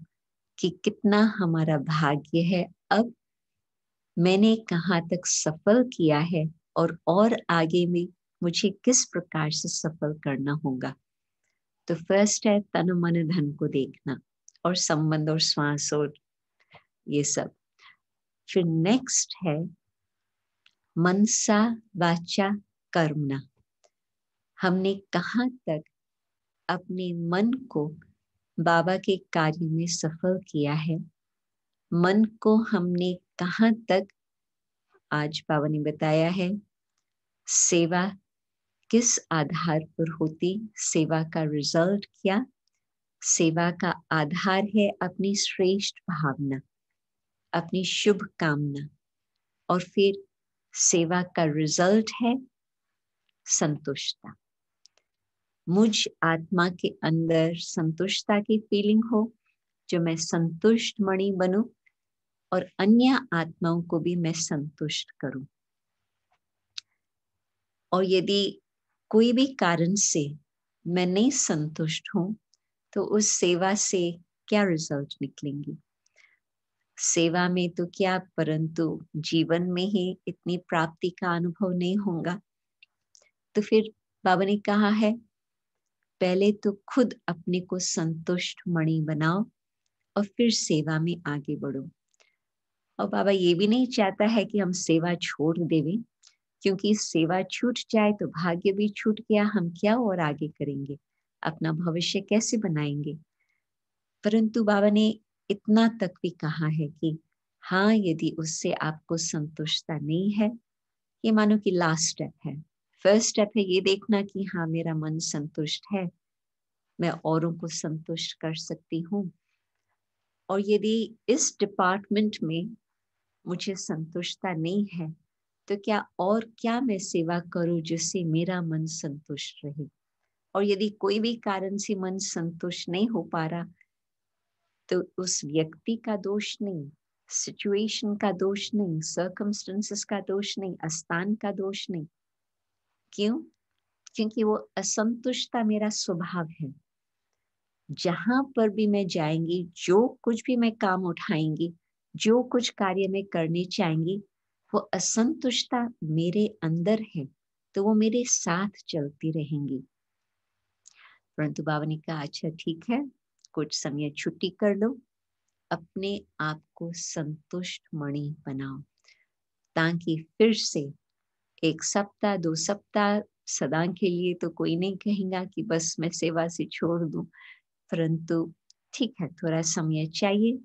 कि कितना हमारा भाग्य है। अब मैंने कहाँ तक सफल किया है? और और आगे में मुझे किस प्रकार से सफल करना होगा? तो फ़र्स्ट है तन मन धन को देखना और संबंध और श्वास और ये सब। फिर नेक्स्ट है मनसा वाचा कर्मना हमने कहाँ तक अपने मन को बाबा के कार्य में सफल किया है? मन को हमने कहाँ तक, आज बाबा ने बताया है सेवा किस आधार पर होती? सेवा का रिज़ल्ट क्या? सेवा का आधार है अपनी श्रेष्ठ भावना, अपनी शुभ कामना। और फिर सेवा का रिज़ल्ट है संतुष्टता। मुझ आत्मा के अंदर संतुष्टता की फीलिंग हो, जो मैं संतुष्ट मणि बनूं और अन्य आत्माओं को भी मैं संतुष्ट करूँ। और यदि कोई भी कारण से मैं नहीं संतुष्ट हूँ तो उस सेवा से क्या रिज़ल्ट निकलेंगी? सेवा में तो क्या, परंतु जीवन में ही इतनी प्राप्ति का अनुभव नहीं होगा? तो फिर बाबा ने कहा है, पहले तो खुद अपने को संतुष्ट मणि बनाओ और फिर सेवा में आगे बढ़ो। और बाबा ये भी नहीं चाहता है कि हम सेवा छोड़ देवे। क्योंकि सेवा छूट जाए तो भाग्य भी छूट गया, हम क्या और आगे करेंगे? अपना भविष्य कैसे बनाएँगे? परंतु बाबा ने इतना तक भी कहा है कि हाँ यदि उससे आपको संतुष्टता नहीं है, ये मानो कि लास्ट स्टेप है। फ़र्स्ट स्टेप है ये देखना कि हाँ मेरा मन संतुष्ट है, मैं औरों को संतुष्ट कर सकती हूँ। और यदि इस डिपार्टमेंट में मुझे संतुष्टता नहीं है तो क्या और क्या मैं सेवा करूँ जिससे मेरा मन संतुष्ट रहे? और यदि कोई भी कारण से मन संतुष्ट नहीं हो पा रहा तो उस व्यक्ति का दोष नहीं सिचुएशन का दोष नहीं सर्कमस्टेंसेस का दोष नहीं अस्थान का दोष नहीं। क्यों? क्योंकि वो असंतुष्टता मेरा स्वभाव है। जहाँ पर भी मैं जाएँगी, जो कुछ भी मैं काम उठाएँगी, जो कुछ कार्य में करने चाहेंगी वो असंतुष्टता मेरे अंदर है तो वो मेरे साथ चलती रहेंगी। परंतु बाबा ने कहा अच्छा ठीक है, कुछ समय छुट्टी कर लो, अपने आप को संतुष्ट मणि बनाओ, ताकि फिर से एक सप्ताह, दो सप्ताह सदा के लिए तो कोई नहीं कहेगा कि बस मैं सेवा से छोड़ दूँ, परंतु ठीक है, थोड़ा समय चाहिए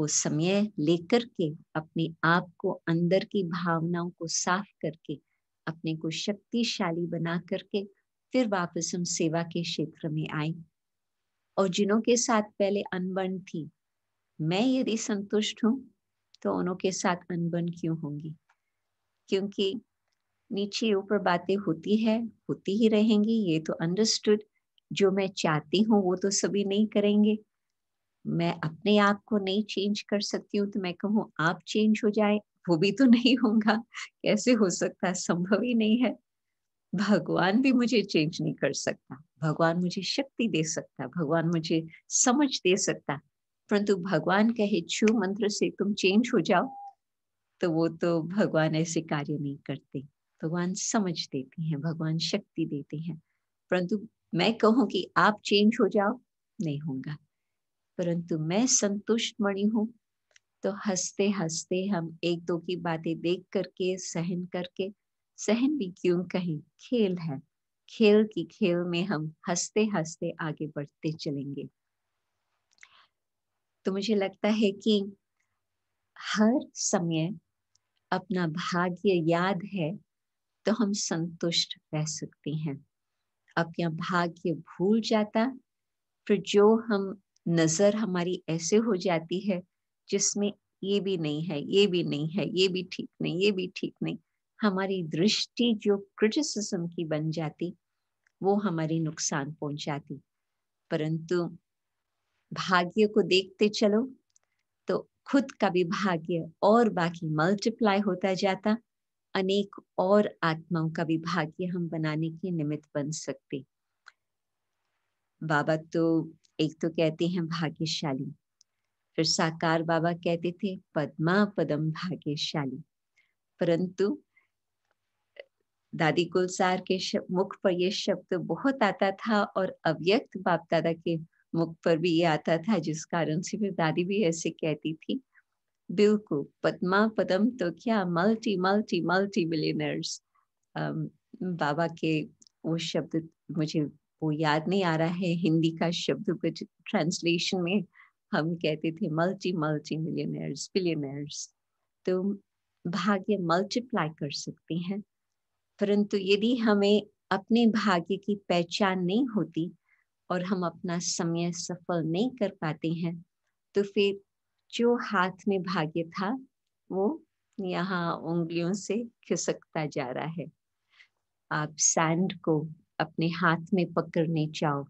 वो समय लेकर के, अपने आप को, अंदर की भावनाओं को साफ़ करके, अपने को शक्तिशाली बना करके, फिर वापस हम सेवा के क्षेत्र में आए। और जिनों के साथ पहले अनबन थी, मैं यदि संतुष्ट हूँ तो उनों के साथ अनबन क्यों होंगी? क्योंकि नीचे ऊपर बातें होती है, होती ही रहेंगी, ये तो अंडरस्टूड जो मैं चाहती हूँ, वो तो सभी नहीं करेंगे। मैं अपने आप को नहीं चेंज कर सकती हूँ तो मैं कहूँ, आप चेंज हो जाए। वो भी तो नहीं होगा। कैसे हो सकता संभव ही नहीं है। भगवान भी मुझे चेंज नहीं कर सकता। भगवान मुझे शक्ति दे सकता भगवान मुझे समझ दे सकता परंतु भगवान कहे, छू मंत्र से तुम चेंज हो जाओ। तो वो तो भगवान ऐसे कार्य नहीं करते। भगवान समझ देते हैं, भगवान शक्ति देते हैं। परंतु मैं कहूँ कि आप चेंज हो जाओ, नहीं होगा। परंतु मैं संतुष्ट मणि हूँ। तो हँसते हँसते हम एक दो की बातें देख करके, सहन करके, सहन भी क्यों कहें? खेल है। खेल की खेल में हम हँसते हँसते आगे बढ़ते चलेंगे। तो मुझे लगता है कि हर समय अपना भाग्य याद है तो हम संतुष्ट रह सकते हैं। अपना भाग्य भूल जाता, फिर जो हम नज़र हमारी ऐसे हो जाती है जिसमें ये भी नहीं है, ये भी नहीं है, ये भी ठीक नहीं, ये भी ठीक नहीं। हमारी दृष्टि जो क्रिटिसिज्म की बन जाती, वो हमारी नुकसान पहुंचाती। परंतु भाग्य को देखते चलो तो खुद का भी भाग्य और बाकी मल्टीप्लाई होता जाता, अनेक और आत्माओं का भी भाग्य हम बनाने के निमित्त बन सकते। बाबा तो एक तो कहते हैं भाग्यशाली। फिर साकार बाबा कहते थे, पद्मा पदम भाग्यशाली। परंतु दादी कुलसार के मुख पर यह शब्द बहुत आता था और अव्यक्त बाप दादा के मुख पर भी ये आता था, जिस कारण से फिर दादी भी ऐसे कहती थी, बिल्कुल, पद्मा पदम तो क्या मल्टी मल्टी मल्टी मिलियनर्स बाबा के वो शब्द मुझे वो याद नहीं आ रहा है, हिंदी का शब्द कुछ ट्रांसलेशन में हम कहते थे मल्टी मल्टी मिलियनर्स बिलियनर्स तो भाग्य मल्टीप्लाई कर सकते हैं, परंतु यदि हमें अपने भाग्य की पहचान नहीं होती और हम अपना समय सफल नहीं कर पाते हैं तो फिर जो हाथ में भाग्य था, वो यहाँ उंगलियों से खिसकता जा रहा है। आप सैंड को अपने हाथ में पकड़ने चाहो।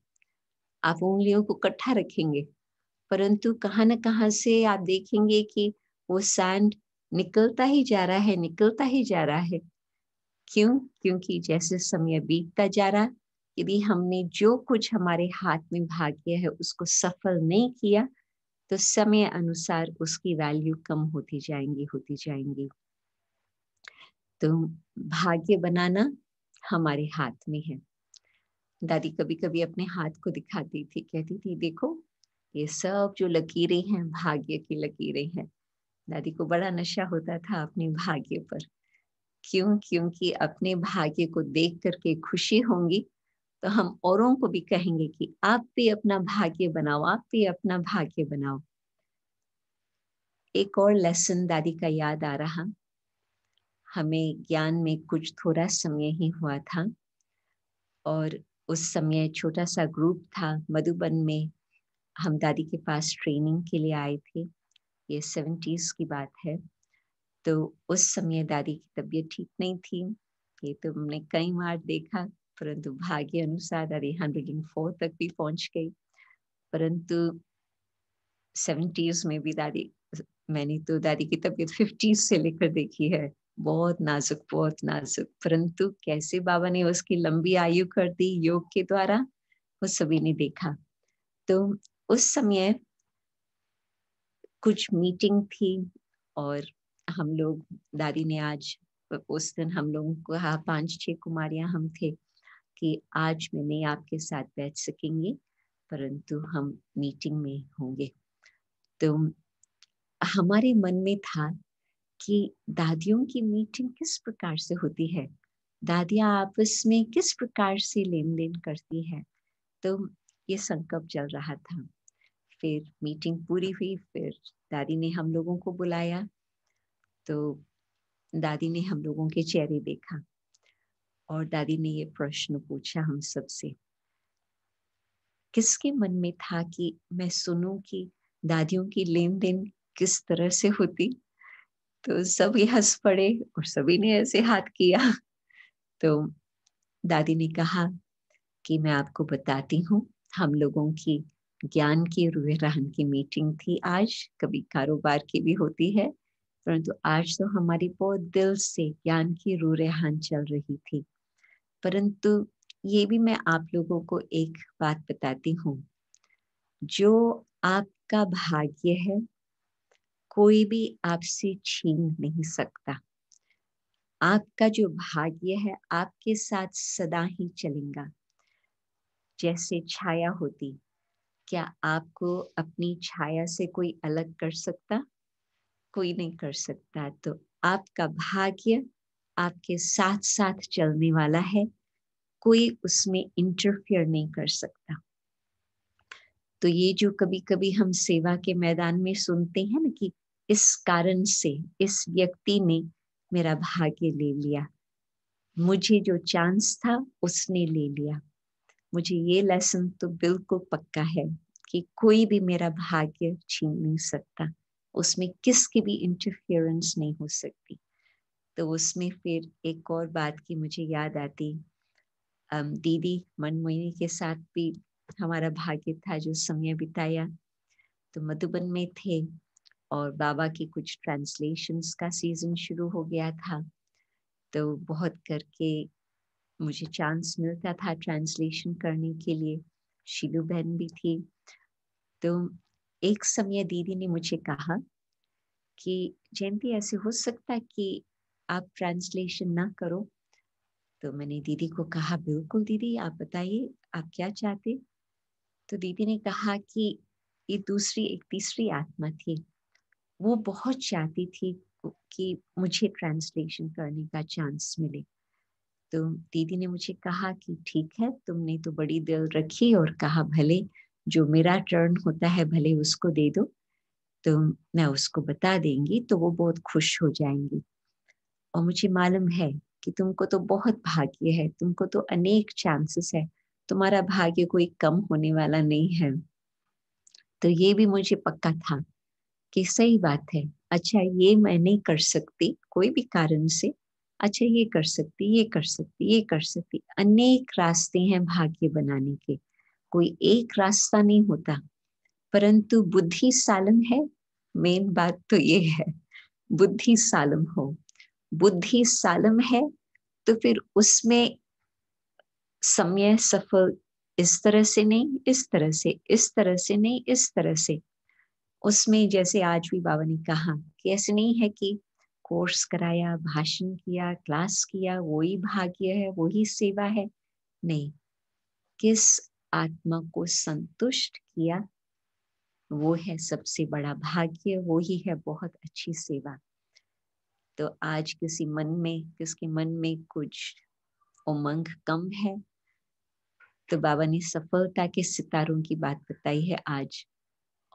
आप उंगलियों को इकट्ठा रखेंगे, परंतु कहाँ न कहाँ से आप देखेंगे कि वो सैंड निकलता ही जा रहा है, निकलता ही जा रहा है। क्यों? क्योंकि जैसे समय बीतता जा रहा, यदि हमने जो कुछ हमारे हाथ में भाग्य है, उसको सफल नहीं किया तो समय अनुसार उसकी वैल्यू कम होती जाएँगी होती जाएँगी। तो भाग्य बनाना हमारे हाथ में है। दादी कभी कभी अपने हाथ को दिखाती थी, कहती थी, देखो, ये सब जो लकीरें हैं, भाग्य की लकीरें हैं। दादी को बड़ा नशा होता था अपने भाग्य पर। क्यों? क्योंकि अपने भाग्य को देख करके खुशी होंगी तो हम औरों को भी कहेंगे कि आप भी अपना भाग्य बनाओ, आप भी अपना भाग्य बनाओ। एक और लेसन दादी का याद आ रहा। हमें ज्ञान में कुछ थोड़ा समय ही हुआ था और उस समय छोटा सा ग्रुप था, मधुबन में हम दादी के पास ट्रेनिंग के लिए आए थे। ये सेवेंटीज की बात है। तो उस समय दादी की तबीयत ठीक नहीं थी। ये तो हमने कई बार देखा, परंतु भाग्य अनुसार दादी हंड्रेड एंड फोर तक भी पहुँच गई। परंतु सेवेंटीज में भी दादी, मैंने तो दादी की तबीयत फिफ्टीज से लेकर देखी है। बहुत नाजुक बहुत नाजुक। परंतु कैसे बाबा ने उसकी लंबी आयु कर दी योग के द्वारा, वो सभी ने देखा। तो उस समय कुछ मीटिंग थी और हम लोग, दादी ने आज, उस दिन हम लोगों को कहा पाँच, छह कुमारियाँ हम थे कि आज मैं नहीं आपके साथ बैठ सकेंगे, परंतु हम मीटिंग में होंगे। तो हमारे मन में था कि दादियों की मीटिंग किस प्रकार से होती है? दादियाँ आपस में किस प्रकार से लेन देन करती है? तो ये संकल्प चल रहा था। फिर मीटिंग पूरी हुई, फिर दादी ने हम लोगों को बुलाया। तो दादी ने हम लोगों के चेहरे देखा और दादी ने ये प्रश्न पूछा हम सबसे किसके मन में था कि मैं सुनूं कि दादियों की लेन देन किस तरह से होती? तो सभी हंस पड़े और सभी ने ऐसे हाथ किया। तो दादी ने कहा कि मैं आपको बताती हूँ, हम लोगों की ज्ञान की रूह रहन की मीटिंग थी आज। कभी कारोबार की भी होती है, परंतु आज तो हमारी बहुत दिल से ज्ञान की रू रेहान चल रही थी। परंतु ये भी मैं आप लोगों को एक बात बताती हूँ, जो आपका भाग्य है कोई भी आपसे छीन नहीं सकता। आपका जो भाग्य है, आपके साथ सदा ही चलेगा। जैसे छाया होती, क्या आपको अपनी छाया से कोई अलग कर सकता? कोई नहीं कर सकता। तो आपका भाग्य आपके साथ साथ चलने वाला है। कोई उसमें इंटरफियर नहीं कर सकता। तो ये जो कभी कभी हम सेवा के मैदान में सुनते हैं ना कि इस कारण से इस व्यक्ति ने मेरा भाग्य ले लिया। मुझे जो चांस था, उसने ले लिया। मुझे ये लेसन तो बिल्कुल पक्का है कि कोई भी मेरा भाग्य छीन नहीं सकता। उसमें किसकी भी इंटरफेरेंस नहीं हो सकती। तो उसमें फिर एक और बात की मुझे याद आती। दीदी मनमोहिनी के साथ भी हमारा भाग्य था जो समय बिताया। तो मधुबन में थे। और बाबा की कुछ ट्रांसलेशंस का सीज़न शुरू हो गया था। तो बहुत करके मुझे चांस मिलता था ट्रांसलेशन करने के लिए। शिलू बहन भी थी। तो एक समय दीदी ने मुझे कहा कि, जयंती, ऐसे हो सकता है कि आप ट्रांसलेशन ना करो? तो मैंने दीदी को कहा, बिल्कुल दीदी, आप बताइए, आप क्या चाहते? तो दीदी ने कहा कि, ये दूसरी, एक तीसरी आत्मा थी। वो बहुत चाहती थी कि मुझे ट्रांसलेशन करने का चांस मिले। तो दीदी ने मुझे कहा कि ठीक है, तुमने तो बड़ी दिल रखी और कहा भले, जो मेरा टर्न होता है भले उसको दे दो तो मैं उसको बता देंगी तो वो बहुत खुश हो जाएँगी। और मुझे मालूम है कि तुमको तो बहुत भाग्य है, तुमको तो अनेक चांसेस है, तुम्हारा भाग्य कोई कम होने वाला नहीं है। तो ये भी मुझे पक्का था। कि सही बात है। अच्छा ये मैं नहीं कर सकती, कोई भी कारण से। अच्छा ये कर सकती, ये कर सकती, ये कर सकती। अनेक रास्ते हैं भाग्य बनाने के। कोई एक रास्ता नहीं होता। परंतु बुद्धि सालम है। मेन बात तो ये है बुद्धि सालम हो। बुद्धि सालम है तो फिर उसमें समय सफल इस तरह से नहीं, इस तरह से, इस तरह से नहीं, इस तरह से। उसमें जैसे आज भी बाबा ने कहा कि ऐसे नहीं है कि कोर्स कराया, भाषण किया क्लास किया, वही भाग्य है, वही सेवा है। नहीं, किस आत्मा को संतुष्ट किया, वो है सबसे बड़ा भाग्य वो ही है बहुत अच्छी सेवा। तो आज किसी मन में, किसके मन में कुछ उमंग कम है? तो बाबा ने सफलता के सितारों की बात बताई है आज।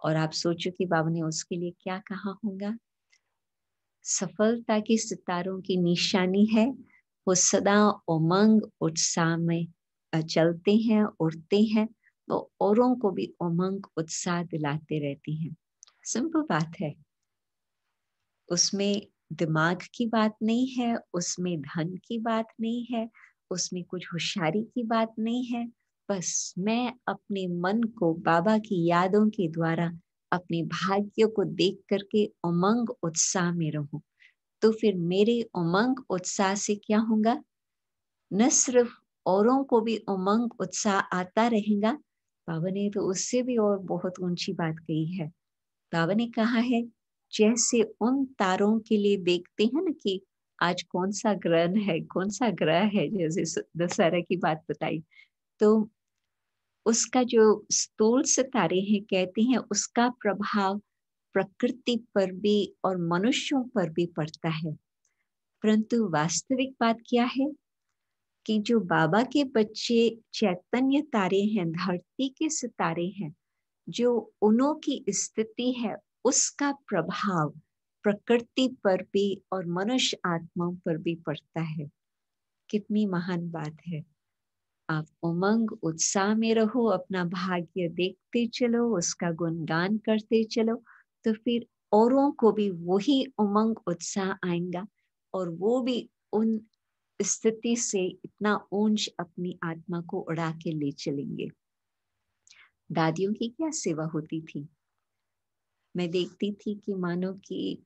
और आप सोचो कि बाबा ने उसके लिए क्या कहा होगा। सफलता के सितारों की निशानी है, वो सदा उमंग, उत्साह में चलते हैं, उड़ते हैं, वो औरों को भी उमंग, उत्साह दिलाते रहते हैं। सिंपल बात है। उसमें दिमाग की बात नहीं है, उसमें धन की बात नहीं है, उसमें कुछ होशियारी की बात नहीं है बस मैं अपने मन को बाबा की यादों के द्वारा, अपने भाग्य को देख करके उमंग उत्साह में रहूँ। तो फिर मेरे उमंग उत्साह से क्या होगा? न सिर्फ़ औरों को भी उमंग उत्साह आता रहेगा। बाबा ने तो उससे भी और बहुत ऊँची बात कही है। बाबा ने कहा है, जैसे उन तारों के लिए देखते हैं ना कि आज कौन सा ग्रहण है, कौन सा ग्रह है, जैसे दशहरा की बात बताई तो उसका जो स्थूल सितारे हैं, कहते हैं, उसका प्रभाव प्रकृति पर भी और मनुष्यों पर भी पड़ता है। परंतु वास्तविक बात क्या है? कि जो बाबा के बच्चे चैतन्य तारे हैं, धरती के सितारे हैं, जो उनों की स्थिति है, उसका प्रभाव प्रकृति पर भी और मनुष्य आत्माओं पर भी पड़ता है। कितनी महान बात है। आप उमंग, उत्साह में रहो, अपना भाग्य देखते चलो, उसका गुणगान करते चलो। तो फिर औरों को भी वही उमंग, उत्साह आएगा और वो भी उन स्थिति से इतना ऊंच अपनी आत्मा को उड़ा के ले चलेंगे। दादियों की क्या सेवा होती थी? मैं देखती थी कि मानो कि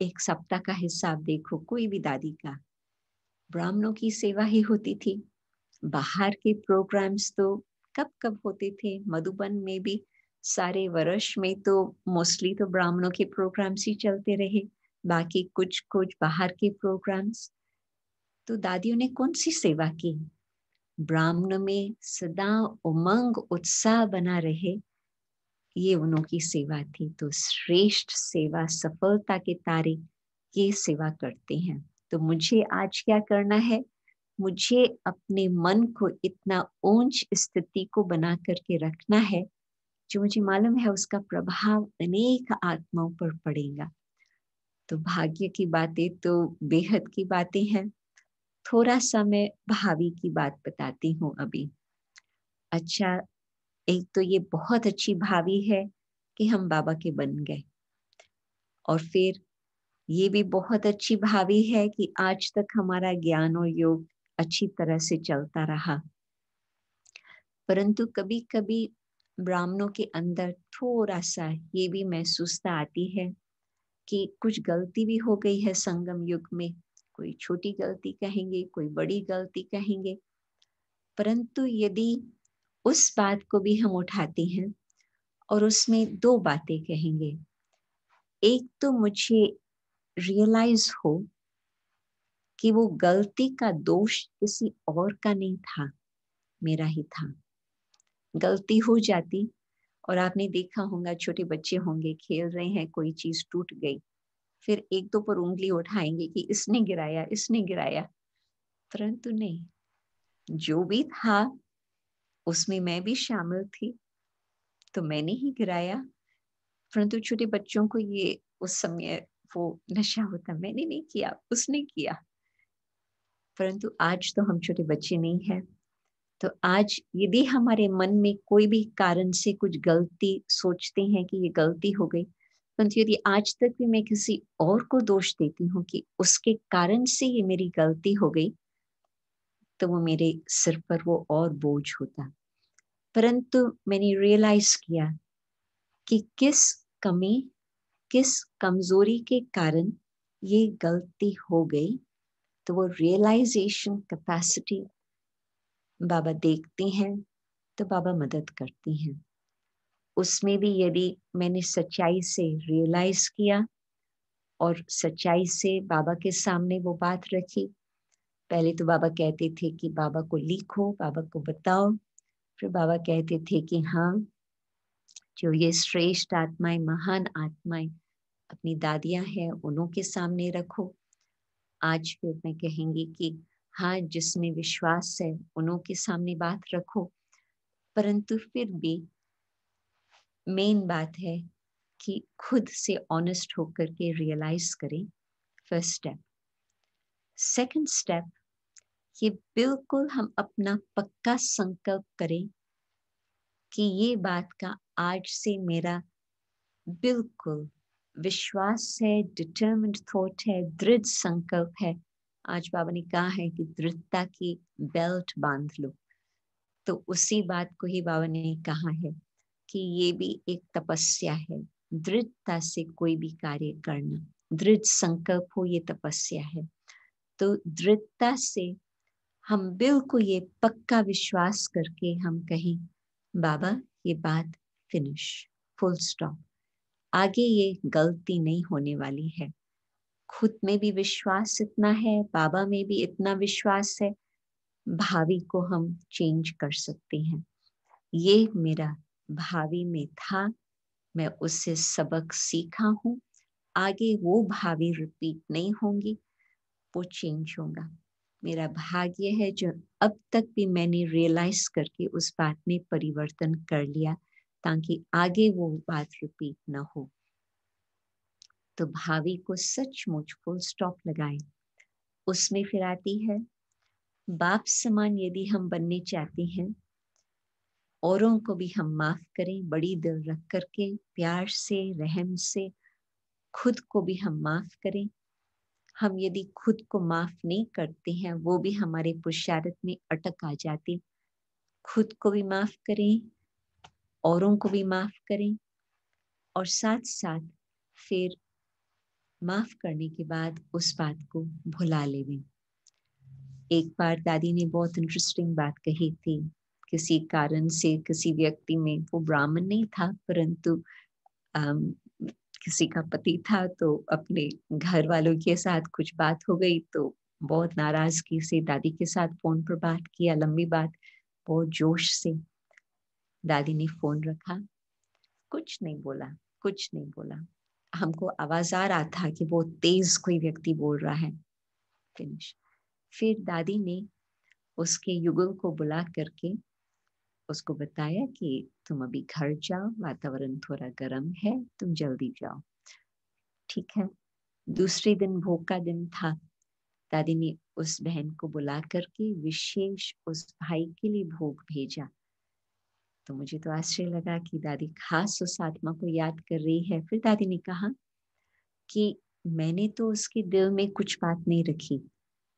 एक सप्ताह का हिसाब देखो, कोई भी दादी का। ब्राह्मणों की सेवा ही होती थी। बाहर के प्रोग्राम्स तो कब कब होते थे? मधुबन में भी सारे वर्ष में तो मोस्टली तो ब्राह्मणों के प्रोग्राम्स ही चलते रहे। बाकी कुछ कुछ बाहर के प्रोग्राम्स तो दादियों ने कौन सी सेवा की? ब्राह्मण में सदा उमंग, उत्साह बना रहे। ये उनों की सेवा थी। तो श्रेष्ठ सेवा, सफलता के तारे ये सेवा करते हैं। तो मुझे आज क्या करना है? मुझे अपने मन को इतना ऊंच स्थिति को बना करके रखना है जो मुझे मालूम है उसका प्रभाव अनेक आत्माओं पर पड़ेगा। तो भाग्य की बातें तो बेहद की बातें हैं। थोड़ा सा मैं भावी की बात बताती हूँ अभी। अच्छा एक तो ये बहुत अच्छी भावी है कि हम बाबा के बन गए। और फिर ये भी बहुत अच्छी भावी है कि आज तक हमारा ज्ञान और योग अच्छी तरह से चलता रहा। परंतु कभी कभी ब्राह्मणों के अंदर थोड़ा सा ये भी महसूसता आती है कि कुछ गलती भी हो गई है संगम युग में। कोई छोटी गलती कहेंगे, कोई बड़ी गलती कहेंगे। परंतु यदि उस बात को भी हम उठाते हैं और उसमें दो बातें कहेंगे। एक तो मुझे रियलाइज़ हो कि वो गलती का दोष किसी और का नहीं था, मेरा ही था। गलती हो जाती और आपने देखा होगा, छोटे बच्चे होंगे, खेल रहे हैं, कोई चीज़ टूट गई, फिर एक दो पर उंगली उठाएँगे कि इसने गिराया इसने गिराया। परंतु नहीं, जो भी था, उसमें मैं भी शामिल थी तो मैंने ही गिराया। परंतु छोटे बच्चों को ये उस समय वो नशा होता, मैंने नहीं किया, उसने किया। परंतु आज तो हम छोटे बच्चे नहीं हैं। तो आज यदि हमारे मन में कोई भी कारण से कुछ गलती सोचते हैं कि ये गलती हो गई, परंतु यदि आज तक भी मैं किसी और को दोष देती हूँ कि उसके कारण से ये मेरी गलती हो गई तो वो मेरे सिर पर वो और बोझ होता। परंतु मैंने रियलाइज़ किया कि किस कमी, किस कमज़ोरी के कारण ये गलती हो गई तो वो रियलाइजेशन कैपेसिटी बाबा देखते हैं तो बाबा मदद करती हैं। उसमें भी यदि मैंने सच्चाई से रियलाइज़ किया और सच्चाई से बाबा के सामने वो बात रखी, पहले तो बाबा कहते थे कि बाबा को लिखो, बाबा को बताओ। फिर बाबा कहते थे कि हाँ जो ये श्रेष्ठ आत्माएँ, महान आत्माएँ अपनी दादियाँ हैं, उन्हों के सामने रखो। आज फिर मैं कहेंगी कि हाँ जिसमें विश्वास है, उन्हों के सामने बात रखो। परंतु फिर भी मेन बात है कि खुद से ऑनेस्ट होकर के रियलाइज़ करें फ़र्स्ट स्टेप सेकंड स्टेप ये बिल्कुल हम अपना पक्का संकल्प करें कि ये बात का आज से मेरा बिल्कुल विश्वास है डिटर्मिंड थॉट है, दृढ़ संकल्प है। आज बाबा ने कहा है कि दृढ़ता की बेल्ट बाँध लो। तो उसी बात को ही बाबा ने कहा है कि ये भी एक तपस्या है, दृढ़ता से कोई भी कार्य करना। दृढ़ संकल्प हो, ये तपस्या है। तो दृढ़ता से हम बिल्कुल ये पक्का विश्वास करके हम कहें, बाबा, ये बात फिनिश फुल स्टॉप आगे ये गलती नहीं होने वाली है। खुद में भी विश्वास इतना है, बाबा में भी इतना विश्वास है, भावी को हम चेंज कर सकते हैं। ये मेरा भावी में था, मैं उससे सबक सीखा हूँ। आगे वो भावी रिपीट नहीं होंगी, वो चेंज होगा। मेरा भाग्य है जो अब तक भी मैंने रियलाइज़ करके उस बात में परिवर्तन कर लिया ताकि आगे वो बात रिपीट ना हो। तो भावी को सचमुच फुल स्टॉप लगाए। उसमें फिर आती है, बाप समान यदि हम बनने चाहते हैं, औरों को भी हम माफ़ करें, बड़ी दिल रख करके, प्यार से, रहम से, खुद को भी हम माफ़ करें। हम यदि खुद को माफ़ नहीं करते हैं, वो भी हमारे पुरुषारत में अटक आ जाते। खुद को भी माफ़ करें औरों को भी माफ़ करें और साथ साथ फिर माफ़ करने के बाद उस बात को भुला लेवे। एक बार दादी ने बहुत इंटरेस्टिंग बात कही थी। किसी कारण से किसी व्यक्ति में वो ब्राह्मण नहीं था परंतु आम, किसी का पति था तो अपने घर वालों के साथ कुछ बात हो गई तो बहुत नाराज़गी से दादी के साथ फ़ोन पर बात किया लंबी बात बहुत जोश से। दादी ने फ़ोन रखा। कुछ नहीं बोला, कुछ नहीं बोला। हमको आवाज़ आ रहा था कि बहुत तेज कोई व्यक्ति बोल रहा है। फिनिश फिर दादी ने उसके युगल को बुला करके उसको बताया कि तुम अभी घर जाओ, वातावरण थोड़ा गर्म है, तुम जल्दी जाओ। ठीक है। दूसरे दिन भोग का दिन था। दादी ने उस बहन को बुला करके विशेष उस भाई के लिए भोग भेजा। तो मुझे तो आश्चर्य लगा कि दादी खास उस आत्मा को याद कर रही है। फिर दादी ने कहा कि मैंने तो उसके दिल में कुछ बात नहीं रखी,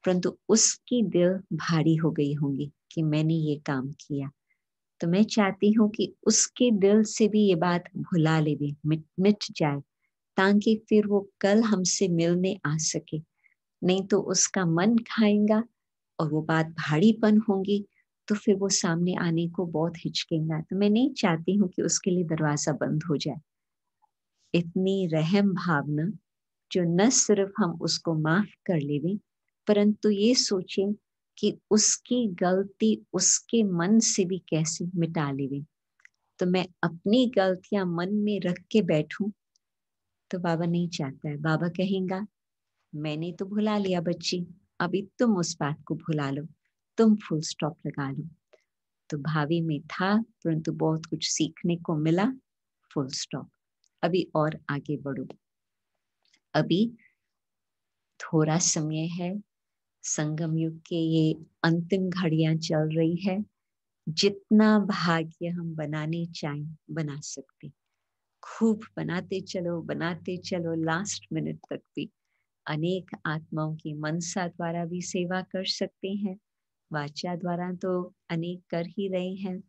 परंतु उसकी दिल भारी हो गई होंगी कि मैंने ये काम किया। तो मैं चाहती हूँ कि उसके दिल से भी ये बात भुला ले भी, मिट मिट जाए, ताकि फिर वो कल हमसे मिलने आ सके। नहीं तो उसका मन खाएगा और वो बात भारीपन होंगी तो फिर वो सामने आने को बहुत हिचकेगा तो मैं नहीं चाहती हूँ कि उसके लिए दरवाज़ा बंद हो जाए। इतनी रहम भावना जो न सिर्फ़ हम उसको माफ़ कर लेवे, परंतु ये सोचें कि उसकी गलती उसके मन से भी कैसे मिटा लेवे। तो मैं अपनी गलतियाँ मन में रख के बैठूं तो बाबा नहीं चाहता है। बाबा कहेगा, मैंने तो भुला लिया बच्ची, अभी तुम उस बात को भुला लो। तुम फुल स्टॉप लगा लो। तो भावी में था, परंतु बहुत कुछ सीखने को मिला फुल स्टॉप अभी और आगे बढ़ो। अभी थोड़ा समय है, संगम युग के ये अंतिम घड़ियाँ चल रही है। जितना भाग्य हम बनाने चाहें, बना सकते। खूब बनाते चलो बनाते चलो लास्ट मिनट तक भी। अनेक आत्माओं की मनसा द्वारा भी सेवा कर सकते हैं। वाचा द्वारा तो अनेक कर ही रहे हैं।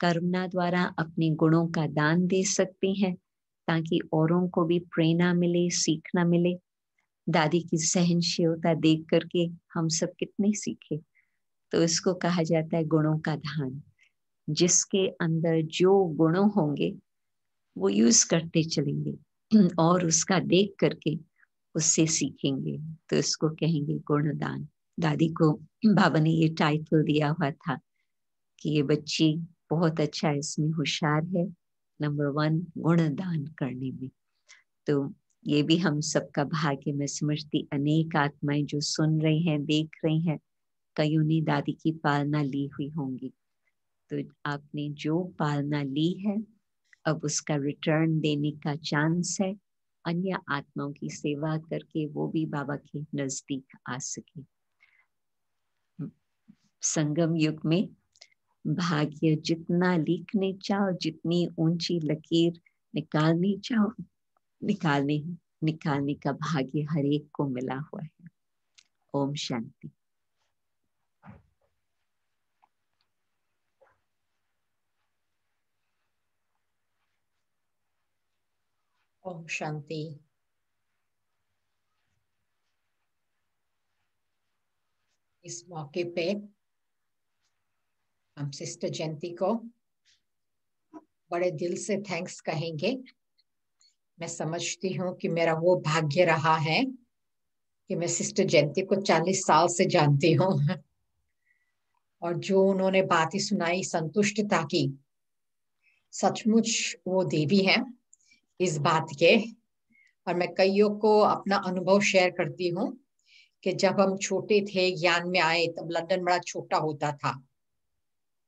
कर्मना द्वारा अपने गुणों का दान दे सकते हैं, ताकि औरों को भी प्रेरणा मिले, सीखना मिले। दादी की सहनशीलता देख करके हम सब कितने सीखे। तो इसको कहा जाता है गुणों का धान जिसके अंदर जो गुणों होंगे, वो यूज़ करते चलेंगे और उसका देख करके उससे सीखेंगे। तो इसको कहेंगे गुणदान। दादी को बाबा ने ये टाइटल दिया हुआ था कि ये बच्ची बहुत अच्छा इसमें होशियार है नंबर वन गुणदान करने में। तो ये भी हम सबका भाग्य, में समझती अनेक आत्माएँ जो सुन रही हैं, देख रही हैं, कईयों ने दादी की पालना ली हुई होंगी। तो आपने जो पालना ली है, अब उसका रिटर्न देने का चांस है। अन्य आत्माओं की सेवा करके वो भी बाबा के नज़दीक आ सके। संगम युग में, भाग्य जितना लिखने चाहो, जितनी ऊँची लकीर निकालनी चाहो, निकालने निकालने का भाग्य हर एक को मिला हुआ है। ओम शांति। शांति। इस मौके पे हम सिस्टर जयंती को बड़े दिल से थैंक्स कहेंगे। मैं समझती हूँ कि मेरा वो भाग्य रहा है कि मैं सिस्टर जयंती को चालीस साल से जानती हूँ। और जो उन्होंने बातें सुनाई संतुष्टता की सचमुच वो देवी है इस बात के। और मैं कईयों को अपना अनुभव शेयर करती हूँ कि जब हम छोटे थे, ज्ञान में आए, तब लंदन बड़ा छोटा होता था।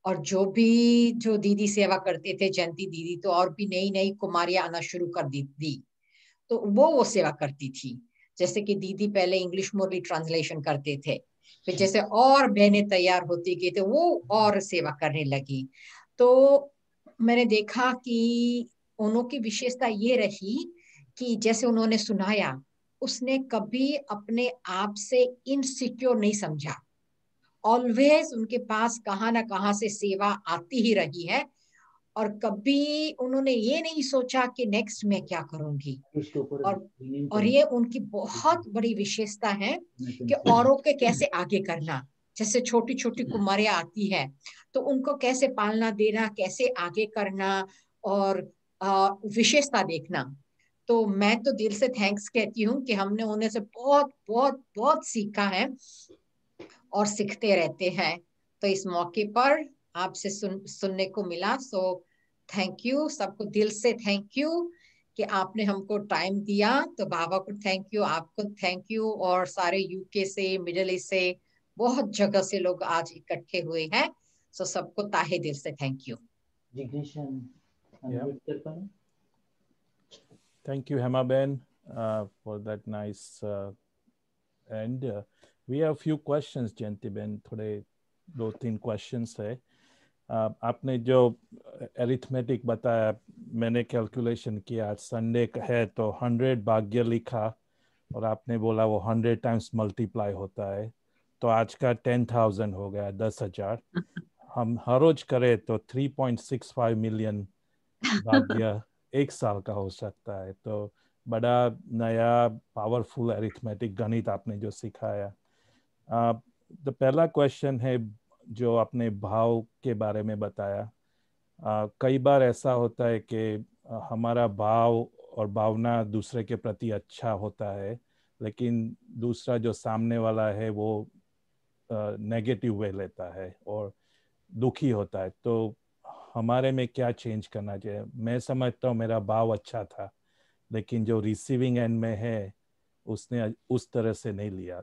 और जो भी जो दीदी सेवा करते थे, जयंती दीदी तो और भी नई नई कुमारियाँ आना शुरू कर दी दी। तो वो वो सेवा करती थी। जैसे कि दीदी पहले इंग्लिश मुरली ट्रांसलेशन करते थे, फिर जैसे और बहनें तैयार होती गई तो वो और सेवा करने लगी। तो मैंने देखा कि उन्हों की विशेषता ये रही कि जैसे उन्होंने सुनाया, उसने कभी अपने आप से इनसिक्योर नहीं समझा। ऑलवेज उनके पास कहा ना कहा से सेवा आती ही रही है। और कभी उन्होंने ये नहीं सोचा कि नेक्स्ट मैं क्या करूँगी। और और ये उनकी बहुत बड़ी विशेषता है कि औरों के कैसे आगे करना जैसे छोटी छोटी कुमारियाँ आती है तो उनको कैसे पालना देना कैसे आगे करना और विशेषता देखना। तो मैं तो दिल से थैंक्स कहती हूँ कि हमने उन्हें से बहुत बहुत बहुत सीखा है। और सीखते रहते हैं। तो इस मौके पर आपसे सुन सुनने को मिला। सो थैंक यू सबको दिल से थैंक यू कि आपने हमको टाइम दिया। तो बाबा को थैंक यू आपको थैंक यू और सारे यूके से मिडल ईस्ट से बहुत जगह से लोग आज इकट्ठे हुए हैं। सो सबको ताहे दिल से thank you Yeah. Thank you, Hema Ben, uh, for that have a few questions, Jayanti Ben. थोड़े दो तीन questions है. Uh, आपने जो अरिथमेटिक बताया मैंने कैलकुलेशन किया संडे है तो हंड्रेड भाग्य लिखा और आपने बोला वो हंड्रेड टाइम्स मल्टीप्लाई होता है तो आज का टेन थाउज़ेंड हो गया दस हज़ार हम हर रोज करें तो three point six five million भाग्य एक साल का हो सकता है तो बड़ा नया पावरफुल एरिथमेटिक गणित आपने जो सिखाया तो पहला क्वेश्चन है जो अपने भाव के बारे में बताया। आ, कई बार ऐसा होता है कि हमारा भाव और भावना दूसरे के प्रति अच्छा होता है लेकिन दूसरा जो सामने वाला है वो नेगेटिव वे लेता है और दुखी होता है। तो हमारे में क्या चेंज करना चाहिए? मैं समझता हूँ मेरा भाव अच्छा था लेकिन जो रिसीविंग एंड में है उसने उस तरह से नहीं लिया।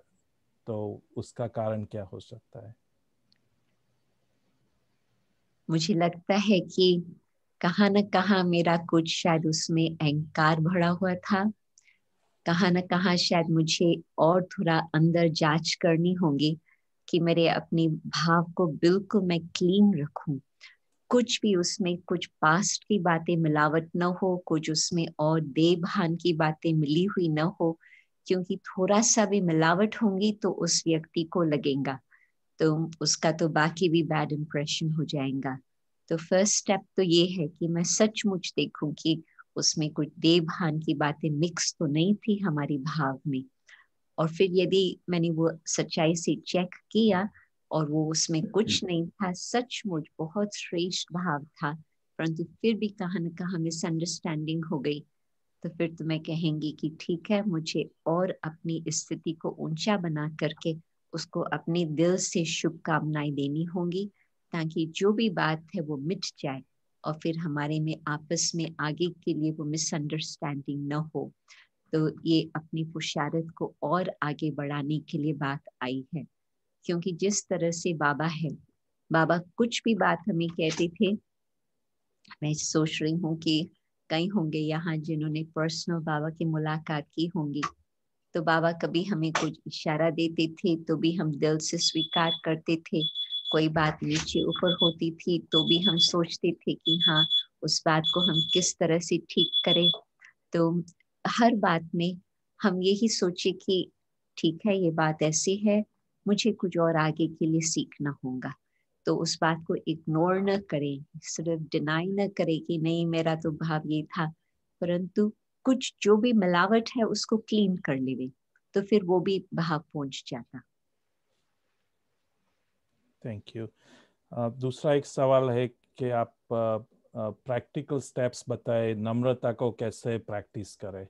तो उसका कारण क्या हो सकता है? मुझे लगता है कि कहा न कहा मेरा कुछ शायद उसमें अहंकार भरा हुआ था। कहा न कहा शायद मुझे और थोड़ा अंदर जाँच करनी होगी कि मेरे अपने भाव को बिल्कुल मैं क्लीन रखूँ। कुछ भी उसमें कुछ पास्ट की बातें मिलावट न हो, कुछ उसमें और देवभान की बातें मिली हुई न हो क्योंकि थोड़ा सा भी मिलावट होंगी तो उस व्यक्ति को लगेगा। तो उसका तो बाकी भी बैड इंप्रेशन हो जाएगा। तो फ़र्स्ट स्टेप तो ये है कि मैं सचमुच देखूँ कि उसमें कुछ देवभान की बातें मिक्स तो नहीं थी हमारी भाव में। और फिर यदि मैंने वो सच्चाई से चेक किया और वो उसमें कुछ नहीं था सचमुच बहुत श्रेष्ठ भाव था। परंतु फिर भी कहा न कहा मिसअंडरस्टैंडिंग हो गई। तो फिर तो मैं कहेंगी कि ठीक है, मुझे और अपनी स्थिति को ऊँचा बना करके उसको अपने दिल से शुभकामनाएँ देनी होंगी, ताकि जो भी बात है वो मिट जाए और फिर हमारे में, आपस में आगे के लिए वो मिसअंडरस्टैंडिंग न हो। तो ये अपनी पुशारत को और आगे बढ़ाने के लिए बात आई है, क्योंकि जिस तरह से बाबा है, बाबा कुछ भी बात हमें कहते थे, मैं सोच रही हूँ कि कई होंगे यहाँ जिन्होंने पर्सनल बाबा की मुलाकात की होंगी। तो बाबा कभी हमें कुछ इशारा देते थे तो भी हम दिल से स्वीकार करते थे। कोई बात नीचे ऊपर होती थी तो भी हम सोचते थे कि हाँ उस बात को हम किस तरह से ठीक करें। तो हर बात में हम यही सोचे कि ठीक है, ये बात ऐसी है, मुझे कुछ और आगे के लिए सीखना होगा। तो उस बात को इग्नोर न करें सिर्फ़ डिनाई न करें कि नहीं मेरा तो भाव ये था। परंतु कुछ जो भी मिलावट है उसको क्लीन कर ले तो फिर वो भी भाव पहुँच जाता। थैंक यू दूसरा एक सवाल है कि आप प्रैक्टिकल स्टेप्स बताए नम्रता को कैसे प्रैक्टिस करें?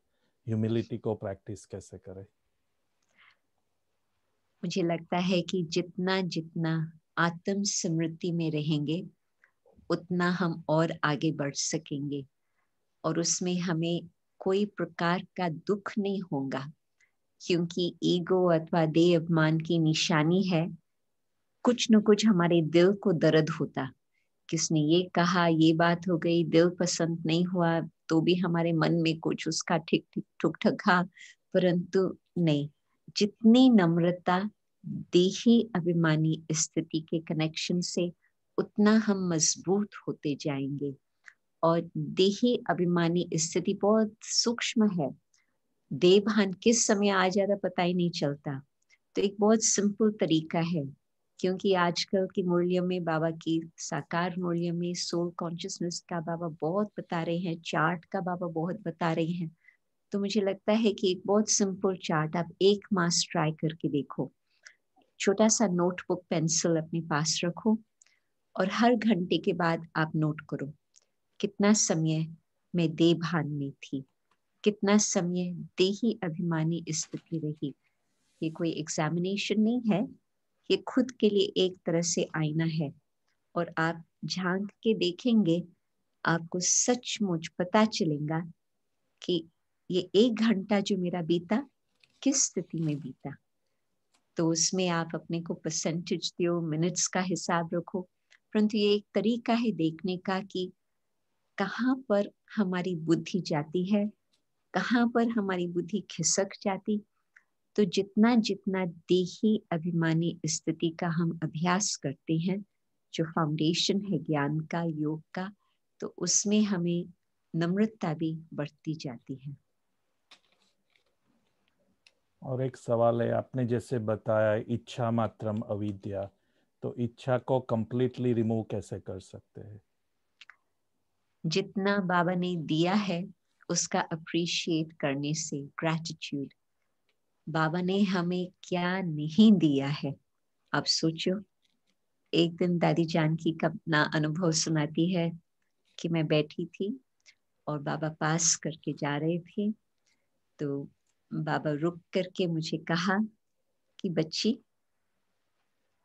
ह्यूमिलिटी को प्रैक्टिस कैसे करें? मुझे लगता है कि जितना जितना आत्म स्मृति में रहेंगे, उतना हम और आगे बढ़ सकेंगे। और उसमें हमें कोई प्रकार का दुख नहीं होगा, क्योंकि ईगो अथवा देह अभिमान की निशानी है। कुछ न कुछ हमारे दिल को दर्द होता। किसने ये कहा, ये बात हो गई, दिल पसंद नहीं हुआ तो भी हमारे मन में कुछ उसका ठीक ठीक ठुक ठका परंतु नहीं। जितनी नम्रता देही अभिमानी स्थिति के कनेक्शन से उतना हम मज़बूत होते जाएँगे। और देही अभिमानी स्थिति बहुत सूक्ष्म है। देवभान किस समय आ जाता पता ही नहीं चलता। तो एक बहुत सिंपल तरीका है, क्योंकि आजकल की मूल्य में बाबा की साकार मूल्य में सोल कॉन्शियसनेस का बाबा बहुत बता रहे हैं चार्ट का बाबा बहुत बता रहे हैं। तो मुझे लगता है कि एक बहुत सिंपल चार्ट आप एक मास ट्राई करके देखो। छोटा सा नोटबुक पेंसिल अपने पास रखो और हर घंटे के बाद आप नोट करो, कितना समय मैं देभान में थी, कितना समय देही अभिमानी स्थिति रही। ये कोई एग्जामिनेशन नहीं है, ये खुद के लिए एक तरह से आईना है और आप झाँक के देखेंगे, आपको सचमुच पता चलेगा कि ये एक घंटा जो मेरा बीता, किस स्थिति में बीता। तो उसमें आप अपने को परसेंटेज दो मिनट्स का हिसाब रखो। परंतु ये एक तरीका है देखने का कि कहाँ पर हमारी बुद्धि जाती है, कहाँ पर हमारी बुद्धि खिसक जाती। तो जितना जितना देही अभिमानी स्थिति का हम अभ्यास करते हैं, जो फाउंडेशन है ज्ञान का, योग का तो उसमें हमें नम्रता भी बढ़ती जाती है। और एक सवाल है, आपने जैसे बताया इच्छा मात्रम अविद्या तो इच्छा को कंप्लीटली रिमूव कैसे कर सकते हैं? जितना बाबा ने दिया है, उसका अप्रिशिएट करने से ग्रेटिट्यूड बाबा ने हमें क्या नहीं दिया है? आप सोचो। एक दिन दादी जानकी का अपना अनुभव सुनाती है कि मैं बैठी थी और बाबा पास करके जा रहे थे तो बाबा रुक करके मुझे कहा कि बच्ची,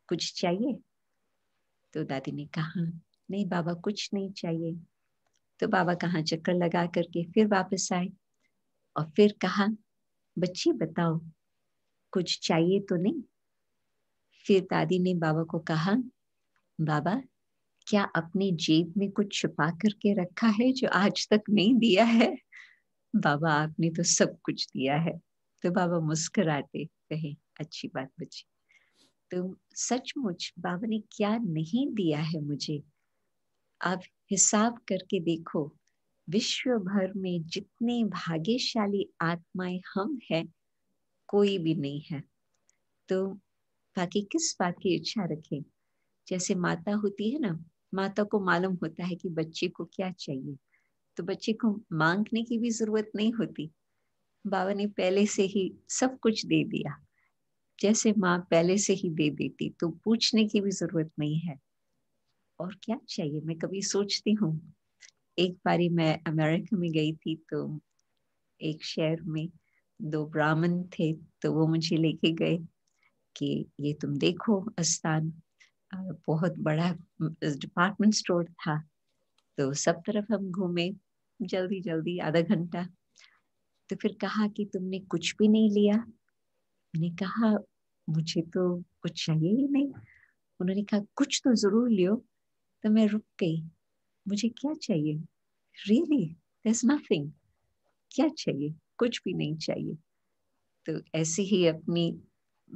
कुछ चाहिए? तो दादी ने कहा, नहीं बाबा, कुछ नहीं चाहिए। तो बाबा कहा, चक्कर लगा करके फिर वापस आए और फिर कहा, बच्ची, बताओ, कुछ चाहिए तो नहीं? फिर दादी ने बाबा को कहा, बाबा, क्या अपनी जेब में कुछ छुपा करके रखा है जो आज तक नहीं दिया है? बाबा आपने तो सब कुछ दिया है। तो बाबा मुस्कुराते कहे, अच्छी बात बच्ची तो सचमुच बाबा ने क्या नहीं दिया है मुझे? आप हिसाब करके देखो, विश्व भर में जितने भाग्यशाली आत्माएँ हम हैं, कोई भी नहीं है। तो बाकी किस बात की इच्छा रखें? जैसे माता होती है ना, माता को मालूम होता है कि बच्चे को क्या चाहिए। तो बच्चे को मांगने की भी ज़रूरत नहीं होती। बाबा ने पहले से ही सब कुछ दे दिया। जैसे माँ पहले से ही दे देती तो पूछने की भी ज़रूरत नहीं है। और क्या चाहिए? मैं कभी सोचती हूँ। एक बारी मैं अमेरिका में गई थी तो एक शहर में दो ब्राह्मण थे तो वो मुझे लेके गए कि ये तुम देखो स्थान बहुत बड़ा डिपार्टमेंट स्टोर था। तो सब तरफ़ हम घूमे जल्दी जल्दी, आधा घंटा। तो फिर कहा कि तुमने कुछ भी नहीं लिया। मैंने कहा, मुझे तो कुछ चाहिए ही नहीं। उन्होंने कहा, कुछ तो ज़रूर लियो। तो मैं रुक गई। मुझे क्या चाहिए? रियली there's नथिंग क्या चाहिए? कुछ भी नहीं चाहिए। तो ऐसे ही अपनी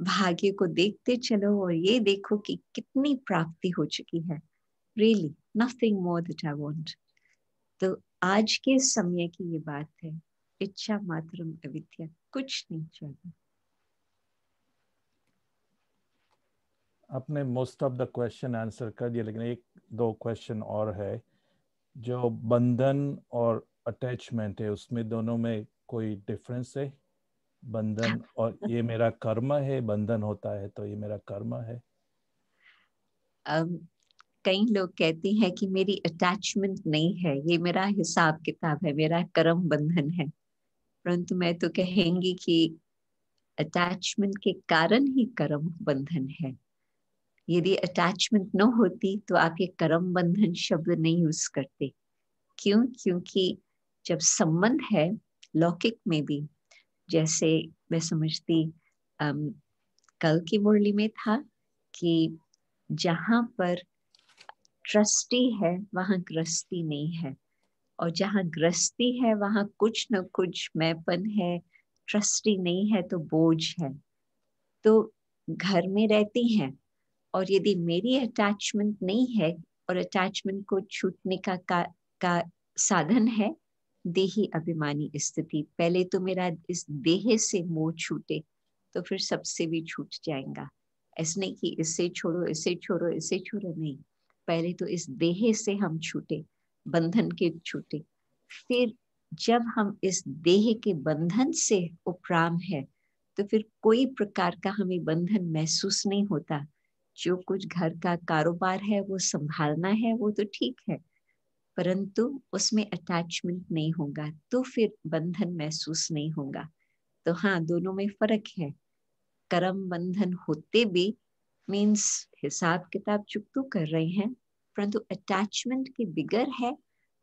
भाग्य को देखते चलो और ये देखो कि कितनी प्राप्ति हो चुकी है। Really nothing more that I want तो आज के समय की ये बात है इच्छा मात्र अविद्या कुछ नहीं चाहिए। आपने most of the question answer कर दिया लेकिन एक दो क्वेश्चन और है। जो बंधन और अटैचमेंट है उसमें दोनों में कोई डिफरेंस है? बंधन और ये मेरा कर्म है बंधन होता है तो ये मेरा कर्म है। Um, कई लोग कहते हैं कि मेरी अटैचमेंट नहीं है ये मेरा हिसाब किताब है मेरा कर्म बंधन है। परंतु मैं तो कहेंगी कि अटैचमेंट के कारण ही कर्म बंधन है। यदि अटैचमेंट न होती तो आप ये कर्म बंधन शब्द नहीं यूज़ करते। क्यों? क्योंकि जब संबंध है लौकिक में भी जैसे मैं समझती um, कल की मुरली में था कि जहाँ पर ट्रस्टी है वहाँ ग्रस्ती नहीं है। और जहाँ ग्रस्ती है वहाँ कुछ न कुछ मैपन है। ट्रस्टी नहीं है तो बोझ है। तो घर में रहती हैं और यदि मेरी अटैचमेंट नहीं है और अटैचमेंट को छूटने का का, का साधन है देही अभिमानी स्थिति। पहले तो मेरा इस देह से मोह छूटे तो फिर सबसे भी छूट जाएगा। ऐसे नहीं कि इसे छोड़ो इसे छोड़ो इसे छोड़ो नहीं। पहले तो इस देह से हम छूटे, बंधन के छूटे। फिर जब हम इस देह के बंधन से उपराम है तो फिर कोई प्रकार का हमें बंधन महसूस नहीं होता। जो कुछ घर का कारोबार है, वो संभालना है, वो तो ठीक है, परंतु उसमें अटैचमेंट नहीं होगा तो फिर बंधन महसूस नहीं होगा। तो हाँ दोनों में फ़र्क है। कर्म बंधन होते भी मीन्स हिसाब किताब चुप तो कर रहे हैं, परंतु अटैचमेंट के बिगर है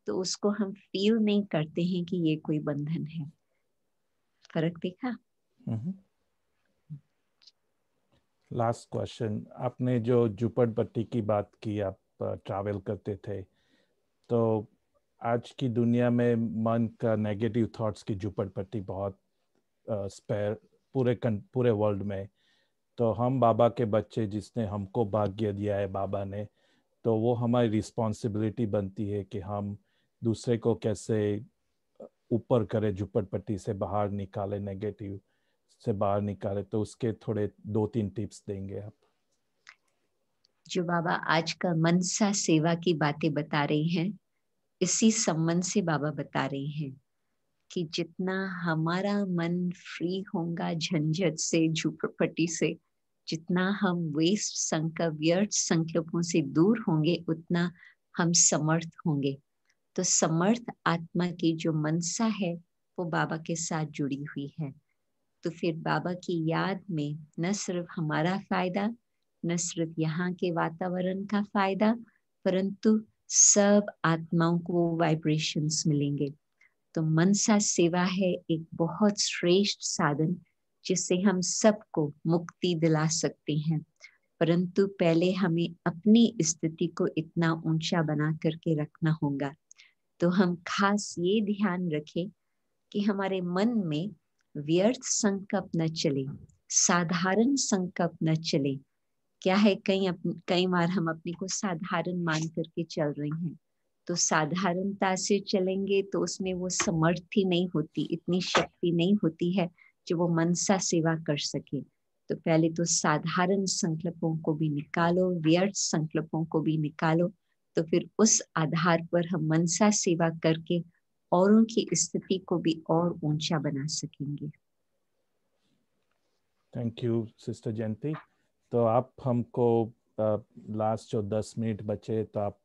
तो उसको हम फील नहीं करते हैं कि ये कोई बंधन है। फ़र्क देखा? लास्ट क्वेश्चन आपने जो झुपड़पट्टी की बात की, आप ट्रैवल करते थे तो आज की दुनिया में मन का नेगेटिव थॉट्स की झुपड़पट्टी बहुत स्पेयर पूरे पूरे वर्ल्ड में तो हम बाबा के बच्चे जिसने हमको भाग्य दिया है बाबा ने तो वो हमारी रिस्पॉन्सिबिलिटी बनती है कि हम दूसरे को कैसे ऊपर करे, झुपड़पट्टी से बाहर निकाले नेगेटिव से बाहर निकाले तो उसके थोड़े दो तीन टिप्स देंगे आप। जो बाबा आज का मनसा सेवा की बातें बता रही हैं, इसी संबंध से बाबा बता रहे हैं कि जितना हमारा मन फ्री होगा, झंझट से, झुपड़पट्टी से जितना हम वेस्ट संकल्प व्यर्थ संकल्पों से दूर होंगे, उतना हम समर्थ होंगे। तो समर्थ आत्मा की जो मनसा है, वो बाबा के साथ जुड़ी हुई है। तो फिर बाबा की याद में न सिर्फ़ हमारा फ़ायदा, न सिर्फ़ यहाँ के वातावरण का फ़ायदा, परंतु सब आत्माओं को वाइब्रेशंस मिलेंगे। तो मनसा सेवा है एक बहुत श्रेष्ठ साधन जिससे हम सबको मुक्ति दिला सकते हैं। परंतु पहले हमें अपनी स्थिति को इतना ऊँचा बना करके रखना होगा। तो हम खास ये ध्यान रखें कि हमारे मन में व्यर्थ संकल्प न चले, साधारण संकल्प न चले। क्या है, कई कई बार हम अपने को साधारण मान करके चल रहे हैं। तो साधारणता से चलेंगे तो उसमें वो समर्थी नहीं होती, इतनी शक्ति नहीं होती है। जो वो मनसा सेवा कर सके। तो पहले तो साधारण संकल्पों को भी निकालो, व्यर्थ संकल्पों को भी निकालो तो फिर उस आधार पर हम मनसा सेवा करके औरों की स्थिति को भी और ऊँचा बना सकेंगे। थैंक यू सिस्टर जयंती तो आप हमको लास्ट जो दस मिनट बचे तो आप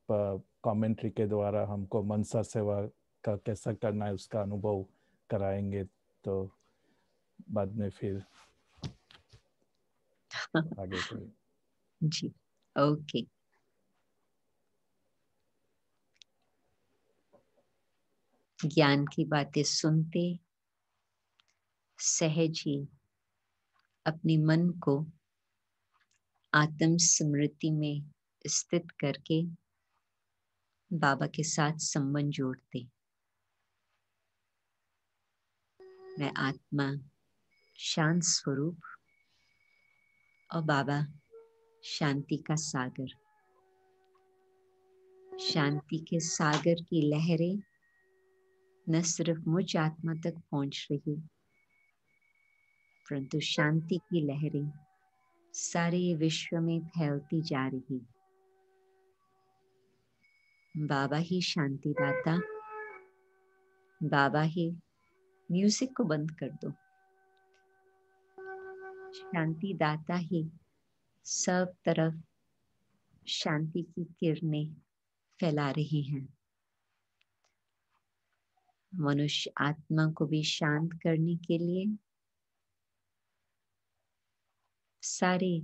कमेंट्री के द्वारा हमको मनसा सेवा का कैसा करना है, उसका अनुभव कराएँगे तो बाद में फिर आगे जी ओके। ज्ञान की बातें सुनते सहज ही अपने मन को आत्म स्मृति में स्थित करके बाबा के साथ संबंध जोड़ते। मैं आत्मा शांत स्वरूप और बाबा शांति का सागर। शांति के सागर की लहरें न सिर्फ़ मुझ आत्मा तक पहुँच रही, परंतु शांति की लहरें सारे विश्व में फैलती जा रही। बाबा ही शांति दाता बाबा ही म्यूज़िक को बंद कर दो। शांति दाता ही सब तरफ़ शांति की किरणें फैला रही हैं। मनुष्य आत्मा को भी शांत करने के लिए सारे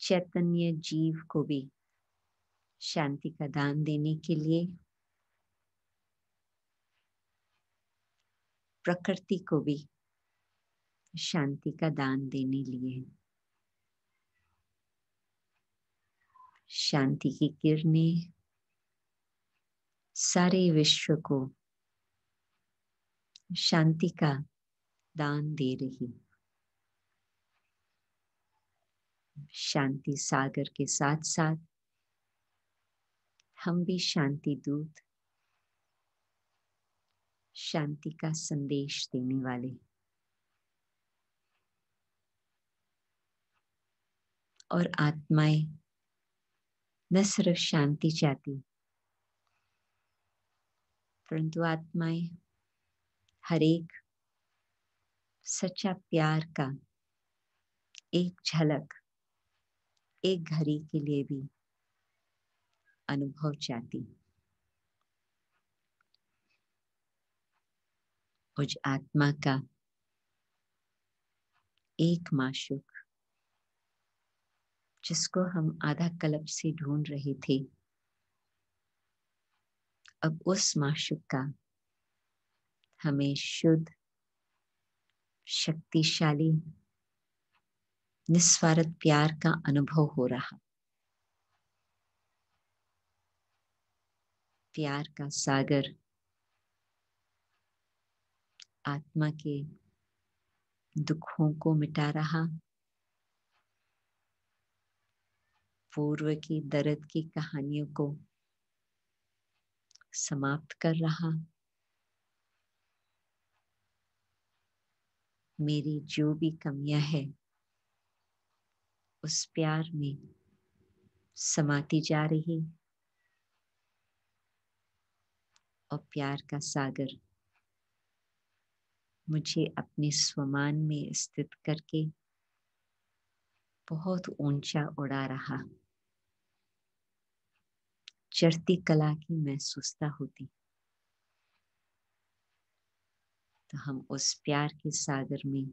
चैतन्य जीव को भी शांति का दान देने के लिए प्रकृति को भी शांति का दान देने लिए शांति की किरणें सारे विश्व को शांति का दान दे रही शांति सागर के साथ साथ हम भी शांति दूत, शांति का संदेश देने वाले और आत्माएँ न सिर्फ़ शांति चाहती, परंतु आत्माएँ हर एक सच्चा प्यार का एक झलक, एक घड़ी के लिए भी अनुभव चाहती। आत्मा का एक माशुक जिसको हम आधा कल्प से ढूंढ रहे थे। अब उस माशुक का हमें शुद्ध, शक्तिशाली, निस्वार्थ प्यार का अनुभव हो रहा। प्यार का सागर आत्मा के दुखों को मिटा रहा। पूर्व की दर्द की कहानियों को समाप्त कर रहा। मेरी जो भी कमियाँ है, उस प्यार में समाती जा रही। और प्यार का सागर मुझे अपने स्वमान में स्थित करके बहुत ऊँचा उड़ा रहा। चढ़ती कला की महसूसता होती। तो हम उस प्यार के सागर में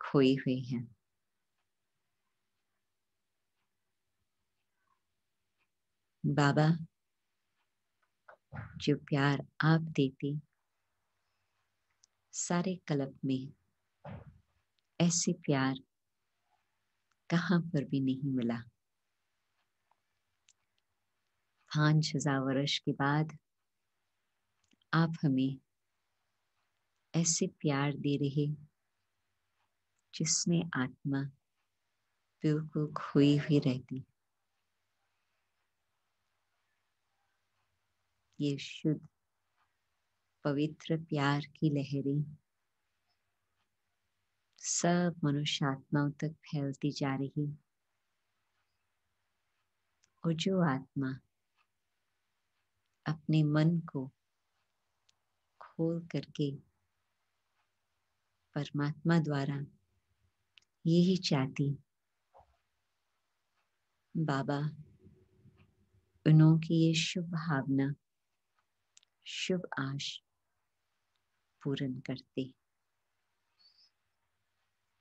खोए हुए हैं। बाबा, जो प्यार आप देते, सारे कल्प में ऐसे प्यार कहाँ पर भी नहीं मिला। पाँच हज़ार वर्ष के बाद आप हमें ऐसे प्यार दे रहे जिसमें आत्मा बिल्कुल खोई हुई रहती। ये शुद्ध, पवित्र प्यार की लहरें सब मनुष्य आत्माओं तक फैलती जा रही। और जो आत्मा अपने मन को खोल करके परमात्मा द्वारा यही चाहती बाबा, उन्हों की ये शुभ भावना, शुभ आश पूर्ण करते।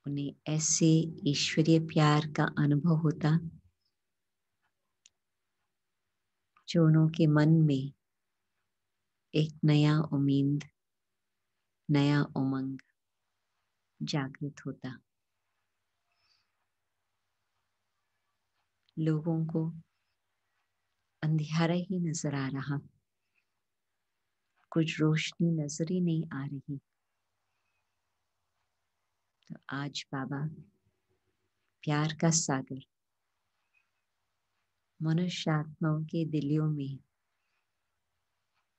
उन्हें ऐसे ईश्वरीय प्यार का अनुभव होता जो उनके मन में एक नया उम्मीद, नया उमंग जागृत होता। लोगों को अंधेरा ही नज़र आ रहा, कुछ रोशनी नज़र ही नहीं आ रही। तो आज बाबा प्यार का सागर मनुष्य आत्माओं के दिलियों में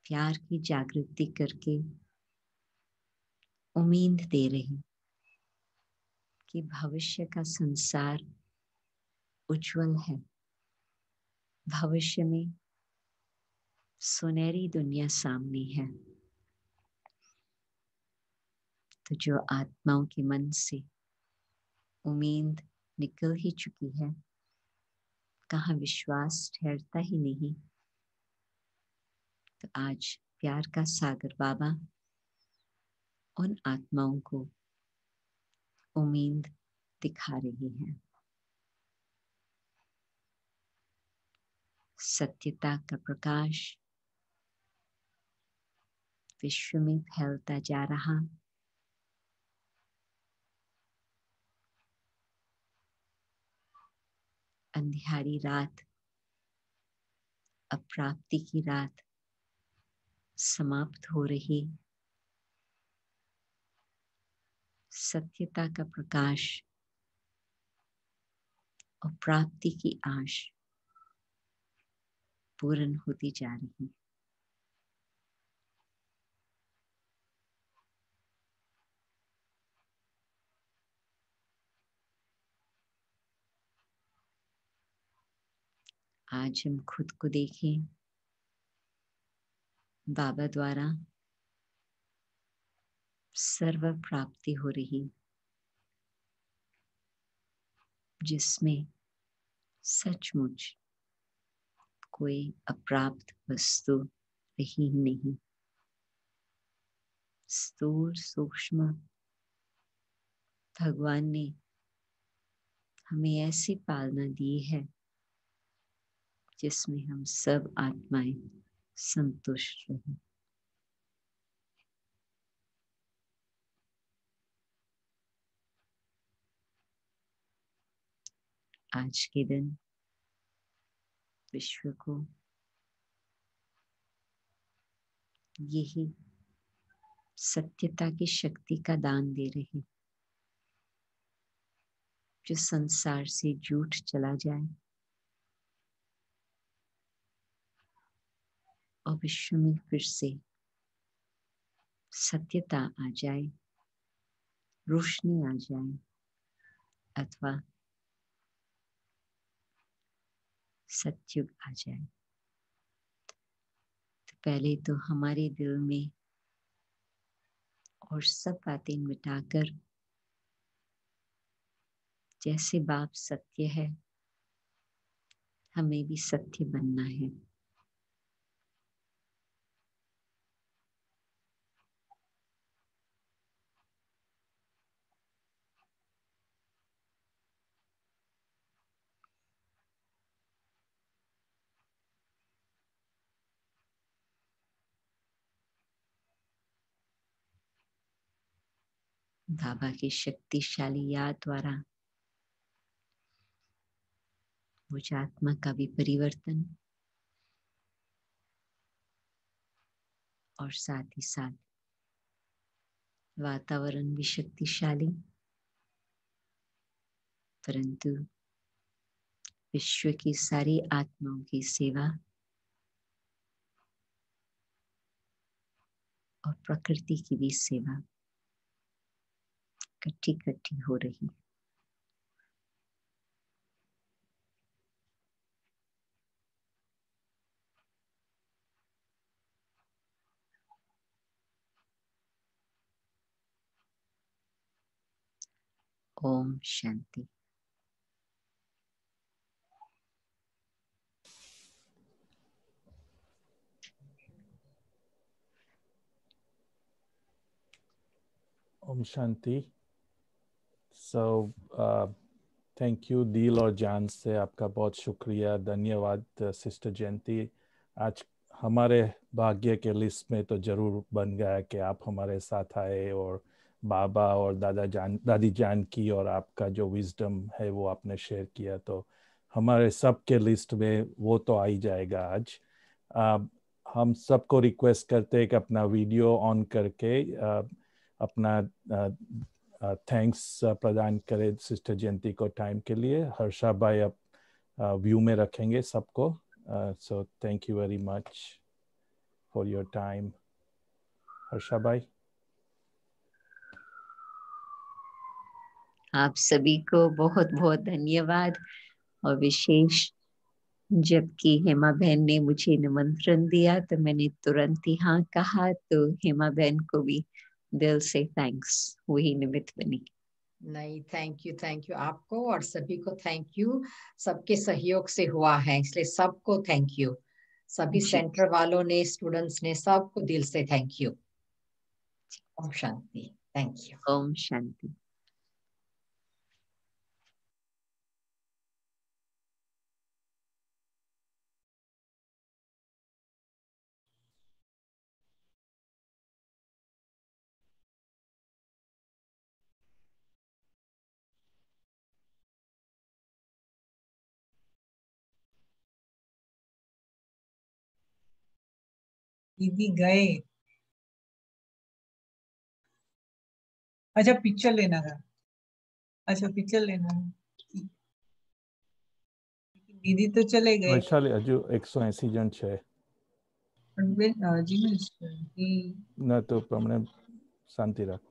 प्यार की जागृति करके उम्मीद दे रही कि भविष्य का संसार उज्जवल है। भविष्य में सुनहरी दुनिया सामने है। तो जो आत्माओं के मन से उम्मीद निकल ही चुकी है कहा विश्वास ठहरता ही नहीं। तो आज प्यार का सागर बाबा उन आत्माओं को उम्मीद दिखा रही है। सत्यता का प्रकाश विश्व में फैलता जा रहा। अंधियारी रात, अप्राप्ति की रात समाप्त हो रही। सत्यता का प्रकाश और प्राप्ति की आश पूर्ण होती जा रही। आज हम खुद को देखें। बाबा द्वारा सर्व प्राप्ति हो रही, जिसमें सचमुच कोई अप्राप्त वस्तु रही नहीं। स्थूल सूक्ष्म भगवान ने हमें ऐसी पालना दी है जिसमें हम सब आत्माएँ संतुष्ट रहे। आज के दिन विश्व को यही सत्यता की शक्ति का दान दे रहे जो संसार से झूठ चला जाए और विश्व में फिर से सत्यता आ जाए, रोशनी आ जाए, अथवा सत्युग आ जाए। तो पहले तो हमारे दिल में और सब बातें मिटाकर जैसे बाप सत्य है, हमें भी सत्य बनना है। बाबा की शक्तिशाली याद द्वारा मुझ आत्मा का भी परिवर्तन और साथ ही साथ वातावरण भी शक्तिशाली। परंतु विश्व की सारी आत्माओं की सेवा और प्रकृति की भी सेवा इकट्ठी इकट्ठी हो रही है। ओम शांति। ओम शांति। सो थैंक यू दिल और जान से आपका बहुत शुक्रिया धन्यवाद सिस्टर जयंती आज हमारे भाग्य के लिस्ट में तो ज़रूर बन गया कि आप हमारे साथ आए और बाबा और दादा जान दादी जान की और आपका जो विजडम है वो आपने शेयर किया। तो हमारे सब के लिस्ट में वो तो आ ही जाएगा आज। आ, हम सबको रिक्वेस्ट करते हैं कि अपना वीडियो ऑन करके आ, अपना थैंक्स प्रदान करें सिस्टर जयंती को टाइम के लिए। हर्षा भाई अब व्यू में रखेंगे सबको। So thank you very much for your time Harsha भाई। आप सभी को बहुत बहुत धन्यवाद। और विशेष, जबकि हेमा बहन ने मुझे निमंत्रण दिया तो मैंने तुरंत ही हाँ कहा तो हेमा बहन को भी दिल से थैंक्स वही निमित्त बनी। नहीं थैंक यू थैंक यू आपको और सभी को थैंक यू सबके सहयोग से हुआ है इसलिए सबको थैंक यू सभी सेंटर वालों ने स्टूडेंट्स ने सबको दिल से thank you Om Shanti thank you ओम शांति। दीदी गए अच्छा पिक्चर लेना था अच्छा पिक्चर लेना है दीदी तो चले गए વૈશાલી હજુ એકસો એસી જણ છે પણ બેન, અ, જીમેશ, એ ના તો હમણે શાંતિ રાખ